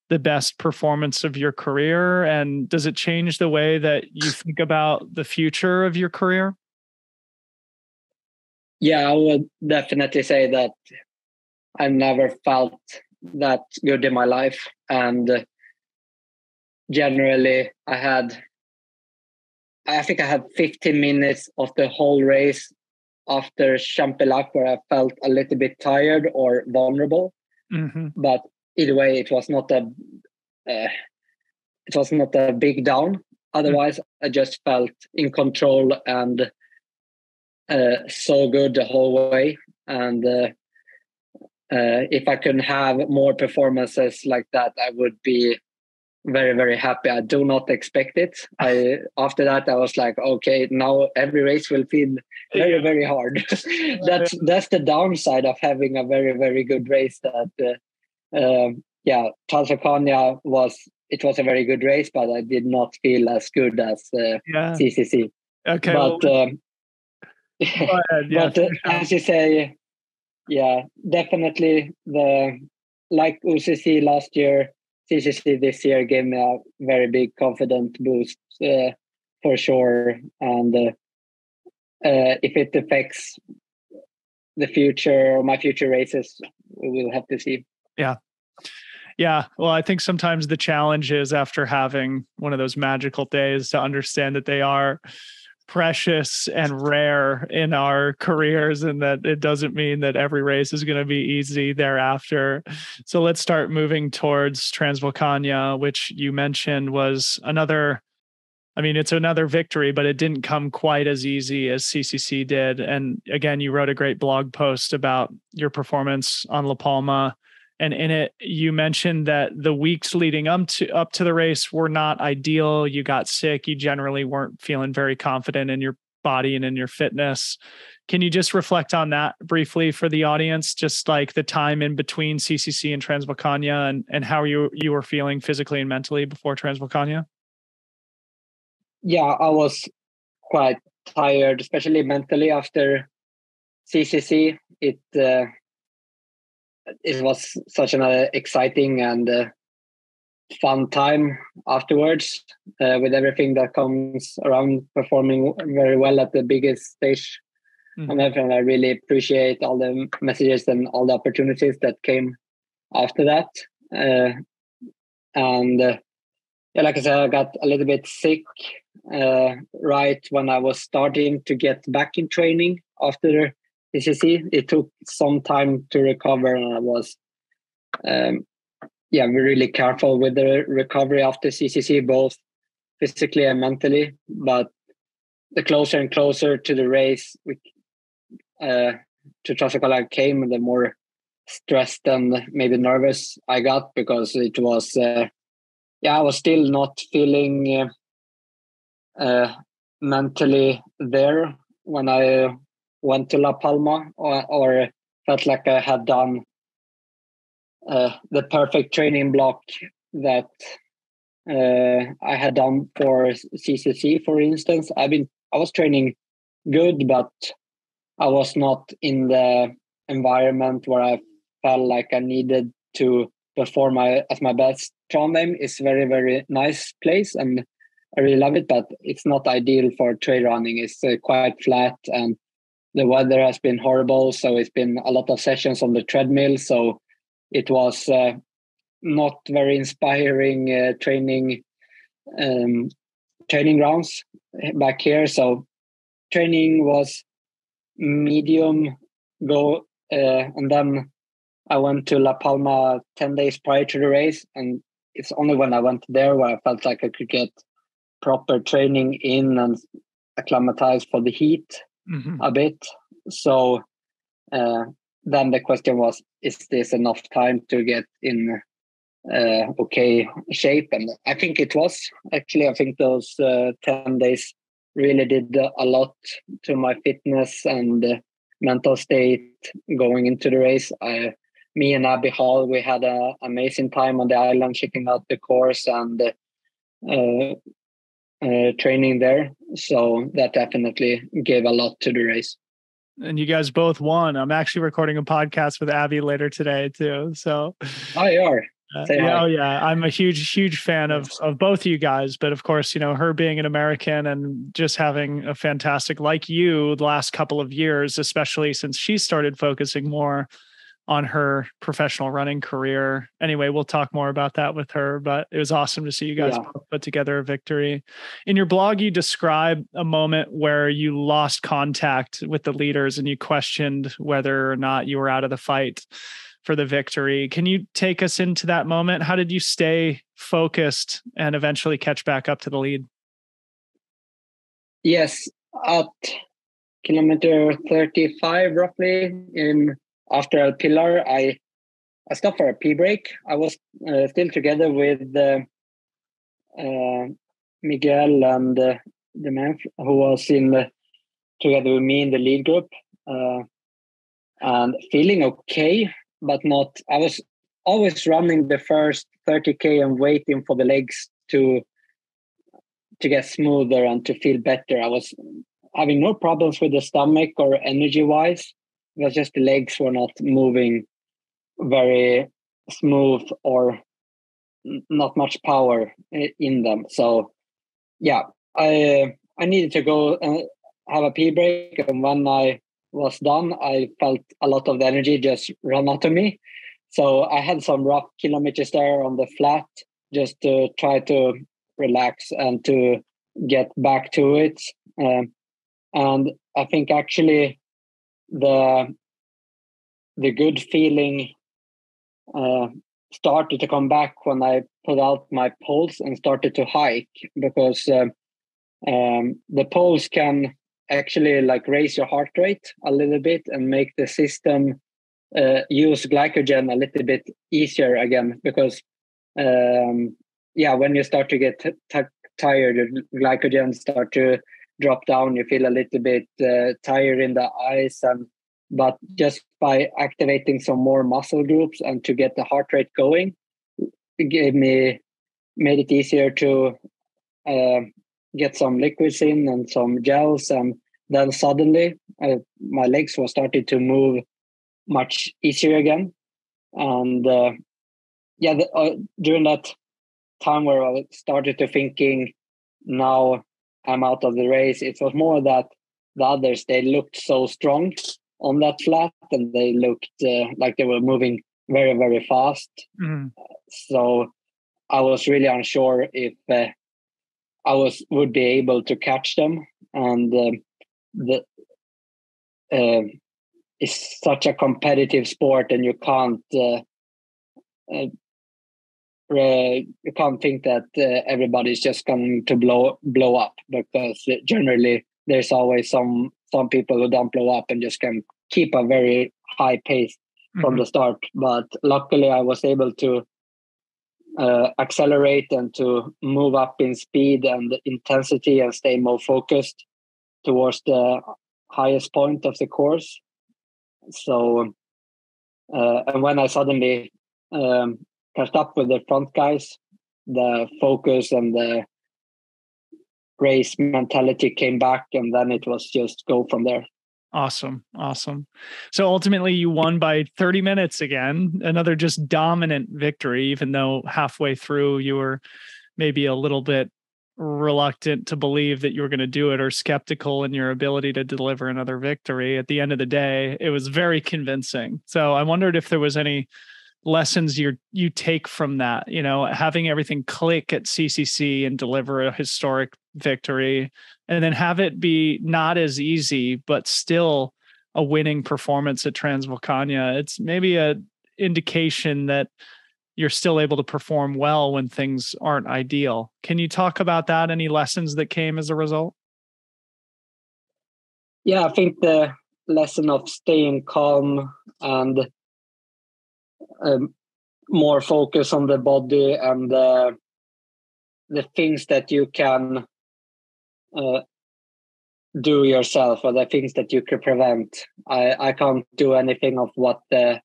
A: the best performance of your career? And does it change the way that you think about the future of your career?
B: Yeah, I would definitely say that I never felt that good in my life. And generally, I had, I think I had 15 minutes of the whole race after Champex where I felt a little bit tired or vulnerable. Mm-hmm. But either way, it was not a uh, it was not a big down. Otherwise. I just felt in control and uh, so good the whole way. And uh, uh, if I can have more performances like that, I would be very very happy. I do not expect it. I after that I was like, okay, now every race will feel very very hard. that's that's the downside of having a very very good race. That uh, um, yeah, Transvulcania was it was a very good race, but I did not feel as good as uh, yeah. CCC.
A: Okay,
B: but
A: well,
B: um, yeah, but uh, as you say, yeah, definitely the like OCC last year, CCC this year gave me a very big confident boost uh, for sure, and uh, uh, if it affects the future, or my future races, we will have to see.
A: Yeah. Yeah. Well, I think sometimes the challenge is after having one of those magical days to understand that they are precious and rare in our careers and that it doesn't mean that every race is going to be easy thereafter. So let's start moving towards Transvulcania, which you mentioned was another I mean, it's another victory, but it didn't come quite as easy as CCC did. And again, you wrote a great blog post about your performance on La Palma and in it you mentioned that the weeks leading up to up to the race were not ideal. You got sick. You generally weren't feeling very confident in your body and in your fitness. Can you just reflect on that briefly for the audience? Just like the time in between ccc and transvulcania and, and how you you were feeling physically and mentally before transvulcania
B: yeah i was quite tired especially mentally after ccc it uh, it was such an uh, exciting and uh, fun time afterwards uh, with everything that comes around performing very well at the biggest stage mm-hmm. and everything. I really appreciate all the messages and all the opportunities that came after that. Uh, and uh, yeah, like I said, I got a little bit sick uh, right when I was starting to get back in training after CCC. It took some time to recover, and I was, um, yeah, really careful with the recovery after CCC, both physically and mentally. But the closer and closer to the race, we, uh, to Transvulcania came, the more stressed and maybe nervous I got because it was, uh, yeah, I was still not feeling uh, mentally there when I went to La Palma or, or felt like I had done uh, the perfect training block that uh, I had done for CCC, for instance. I've been I was training good, but I was not in the environment where I felt like I needed to perform my as my best. Trondheim is very very nice place, and I really love it, but it's not ideal for trail running. It's uh, quite flat and the weather has been horrible. So it's been a lot of sessions on the treadmill. So it was uh, not very inspiring uh, training um, training grounds back here. So training was medium go, uh, and then I went to La Palma ten days prior to the race, and it's only when I went there where I felt like I could get proper training in and acclimatize for the heat mm-hmm. a bit. So uh, then the question was, is this enough time to get in uh, okay shape? And I think it was actually. I think those uh, ten days really did a lot to my fitness and mental state going into the race. I, me and Abby Hall, we had an amazing time on the island, checking out the course and uh, uh, training there. So that definitely gave a lot to the race.
A: And you guys both won. I'm actually recording a podcast with Abby later today too. So,
B: oh, you are.
A: Uh, yeah, oh yeah, I'm a huge, huge fan of of both of you guys. But of course, you know, her being an American and just having a fantastic, like you, the last couple of years, especially since she started focusing more on her professional running career. Anyway, we'll talk more about that with her, but it was awesome to see you guys yeah. put together a victory. In your blog, you describe a moment where you lost contact with the leaders and you questioned whether or not you were out of the fight for the victory. Can you take us into that moment? How did you stay focused and eventually catch back up to the lead?
B: Yes, at kilometer 35 roughly in after El Pilar, I I stopped for a pee break. I was uh, still together with uh, uh, Miguel and uh, the man who was in the, together with me in the lead group, uh, and feeling okay, but not. I was always running the first 30k and waiting for the legs to to get smoother and to feel better. I was having no problems with the stomach or energy wise was just the legs were not moving very smooth or not much power in them. So yeah, I I needed to go and have a pee break, and when I was done, I felt a lot of the energy just run out of me. So I had some rough kilometers there on the flat just to try to relax and to get back to it. Um, and I think actually the the good feeling uh, started to come back when I put out my poles and started to hike because uh, um, the poles can actually like raise your heart rate a little bit and make the system uh, use glycogen a little bit easier again because um, yeah when you start to get tired glycogen start to drop down you feel a little bit uh, tired in the eyes and but just by activating some more muscle groups and to get the heart rate going gave me made it easier to uh, get some liquids in and some gels. And then suddenly my legs were started to move much easier again. And uh, yeah the, uh, during that time where i started to thinking now i'm out of the race. It was more that the others they looked so strong on that flat and they looked uh, like they were moving very very fast. Mm. so i was really unsure if uh, i was would be able to catch them. And uh, the uh, it's such a competitive sport and you can't uh, uh, you can't think that everybody's just going to blow blow up because generally there's always some some people who don't blow up and just can keep a very high pace mm-hmm. from the start. But luckily, I was able to uh, accelerate and to move up in speed and intensity and stay more focused towards the highest point of the course. So, uh, and when I suddenly um, with the front guys, the focus and the race mentality came back, and then it was just go from there.
A: Awesome. Awesome. So ultimately, you won by 30 minutes again, another just dominant victory, even though halfway through you were maybe a little bit reluctant to believe that you were going to do it or skeptical in your ability to deliver another victory. At the end of the day, it was very convincing. So I wondered if there was any lessons you you take from that, you know, having everything click at CCC and deliver a historic victory and then have it be not as easy but still a winning performance at Transvulcania. It's maybe a indication that you're still able to perform well when things aren't ideal. Can you talk about that? Any lessons that came as a result?
B: Yeah, I think the lesson of staying calm and um, more focus on the body and uh, the things that you can uh, do yourself or the things that you can prevent. I, I can't do anything of what the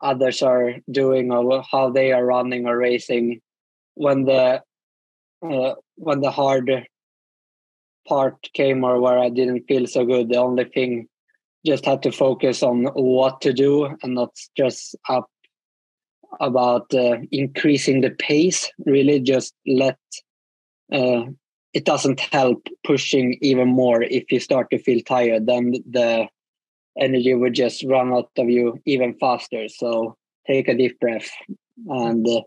B: others are doing or how they are running or racing when the uh, when the hard part came or where I didn't feel so good, the only thing just had to focus on what to do and not stress up about uh, increasing the pace. Really, just let uh, it doesn't help pushing even more if you start to feel tired. Then the energy would just run out of you even faster. So take a deep breath and uh,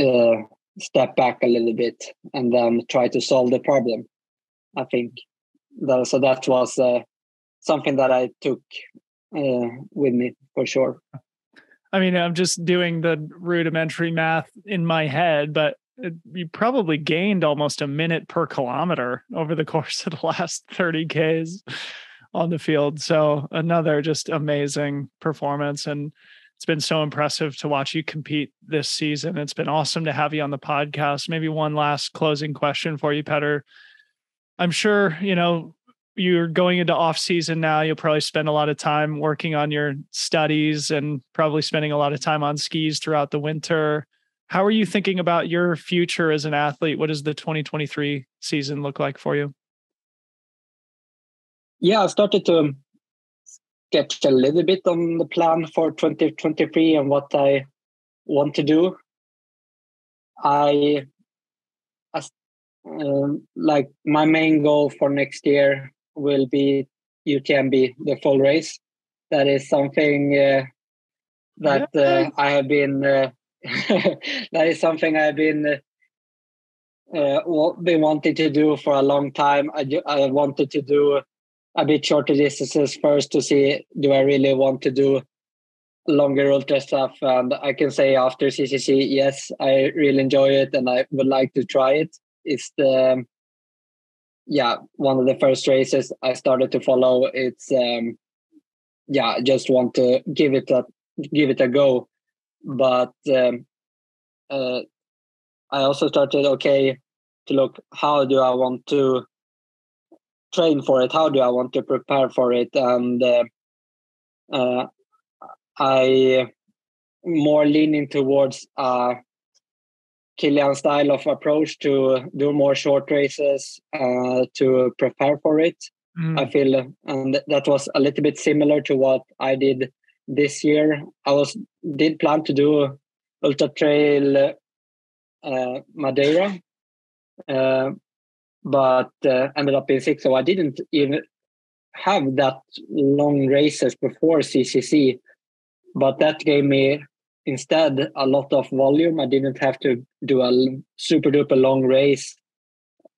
B: uh, step back a little bit and then try to solve the problem. I think that, so. That was uh, something that I took uh, with me for sure.
A: I mean, I'm just doing the rudimentary math in my head, but you probably gained almost a minute per kilometer over the course of the last 30 Ks on the field. So another just amazing performance. And it's been so impressive to watch you compete this season. It's been awesome to have you on the podcast. Maybe one last closing question for you, Petter. I'm sure, you know, you're going into off season now. You'll probably spend a lot of time working on your studies and probably spending a lot of time on skis throughout the winter. How are you thinking about your future as an athlete? What does the 2023 season look like for you?
B: yeah, I started to sketch a little bit on the plan for 2023 and what I want to do. I, uh, like my main goal for next year will be UTMB, the full race. That is something uh, that uh, I have been. Uh, that is something I've been uh, been wanting to do for a long time. I I wanted to do a bit shorter distances first to see do I really want to do longer ultra stuff. And I can say after CCC, yes, I really enjoy it and I would like to try it. It's the yeah one of the first races I started to follow. It's um yeah, I just want to give it a give it a go. But um, uh, I also started okay to look how do I want to train for it? How do I want to prepare for it? And uh, uh, I more leaning towards uh, Kilian style of approach to do more short races uh, to prepare for it. Mm. I feel, and that was a little bit similar to what I did this year. I was did plan to do ultra trail uh, Madeira, uh, but uh, ended up in six. So I didn't even have that long races before CCC, but that gave me instead a lot of volume. I didn't have to do a super duper long race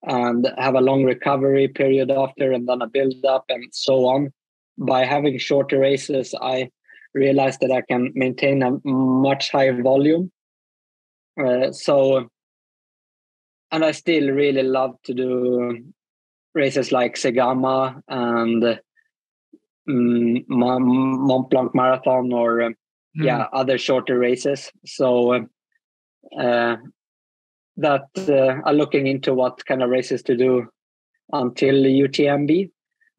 B: and have a long recovery period after and then a build up and so on. By having shorter races, I realized that I can maintain a much higher volume. Uh, so and I still really love to do races like Zegama and um, Mont Blanc Marathon or uh, mm. Yeah other shorter races. So uh, that uh, I'm looking into what kind of races to do until UTMB.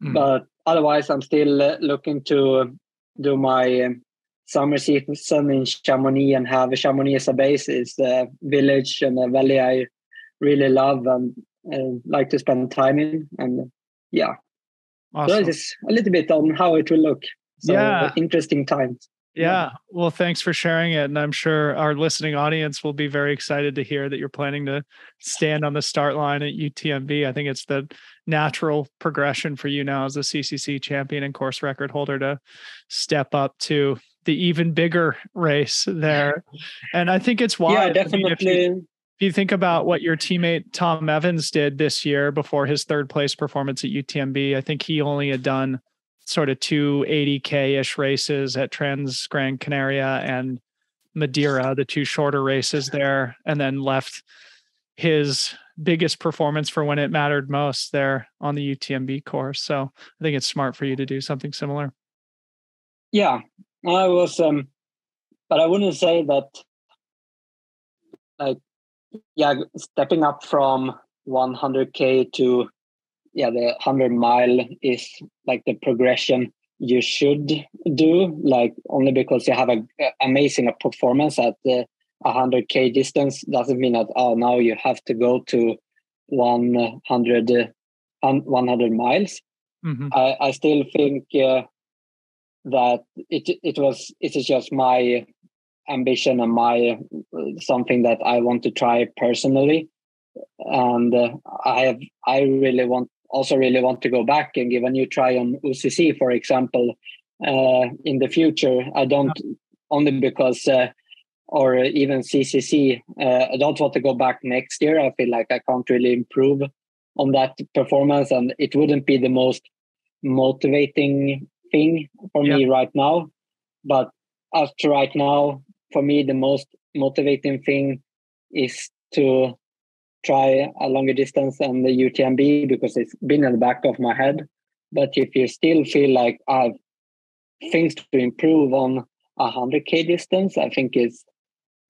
B: Mm. But otherwise, I'm still uh, looking to do my um, summer season in Chamonix and have Chamonix as a base. Is the village and the valley I really love and uh, like to spend time in. And yeah, awesome. so just a little bit on how it will look. So
A: yeah,
B: interesting times.
A: Yeah. Well, thanks for sharing it. And I'm sure our listening audience will be very excited to hear that you're planning to stand on the start line at UTMB. I think it's the natural progression for you now as a CCC champion and course record holder to step up to the even bigger race there. And I think it's why.
B: Yeah, definitely.
A: if, you, if you think about what your teammate Tom Evans did this year before his third place performance at UTMB, I think he only had done sort of two 80k ish races at Trans Gran Canaria and Madeira, the two shorter races there, and then left his biggest performance for when it mattered most there on the UTMB course. So I think it's smart for you to do something similar.
B: Yeah, I was, um, but I wouldn't say that, like, yeah, stepping up from 100k to yeah the 100 mile is like the progression you should do like only because you have a, a amazing performance at the 100k distance doesn't mean that oh now you have to go to 100 100 miles mm-hmm. I, I still think uh, that it it was it is just my ambition and my something that I want to try personally and uh, I have I really want also really want to go back and give a new try on OCC, for example, uh, in the future. I don't only because, uh, or even CCC. Uh, I don't want to go back next year. I feel like I can't really improve on that performance, and it wouldn't be the most motivating thing for yeah. me right now. But after right now, for me, the most motivating thing is to try a longer distance than the UTMB because it's been in the back of my head. But if you still feel like I've things to improve on a 100k distance, I think is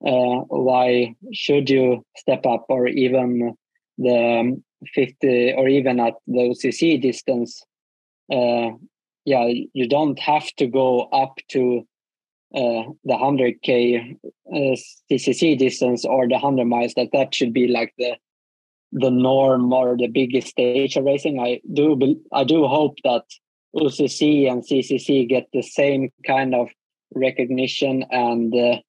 B: uh, why should you step up or even the 50 or even at the OCC distance. Uh, yeah, you don't have to go up to uh, the 100k uh, CCC distance or the 100 miles that that should be like the the norm or the biggest stage of racing. I do I do hope that OCC and CCC get the same kind of recognition and uh,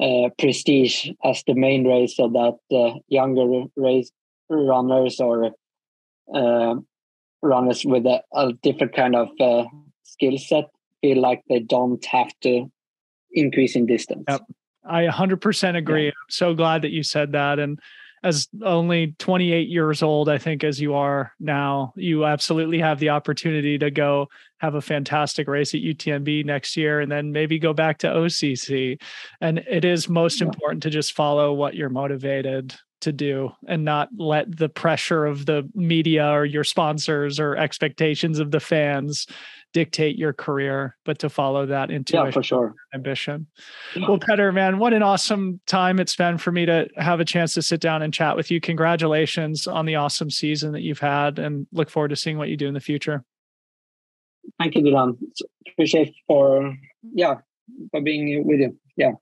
B: uh, prestige as the main race, so that uh, younger race runners or uh, runners with a, a, different kind of uh, skill set feel like they don't have to increase in distance.
A: Yep. I 100% agree. Yeah. I'm so glad that you said that. And as only 28 years old, I think, as you are now, you absolutely have the opportunity to go have a fantastic race at UTMB next year and then maybe go back to OCC. And it is most important to just follow what you're motivated to do and not let the pressure of the media or your sponsors or expectations of the fans dictate your career, but to follow that intuition,
B: yeah, for sure,
A: ambition. Well, Petter, man, what an awesome time it's been for me to have a chance to sit down and chat with you. Congratulations on the awesome season that you've had, and look forward to seeing what you do in the future.
B: Thank you, Dylan. Appreciate for yeah for being with you. Yeah.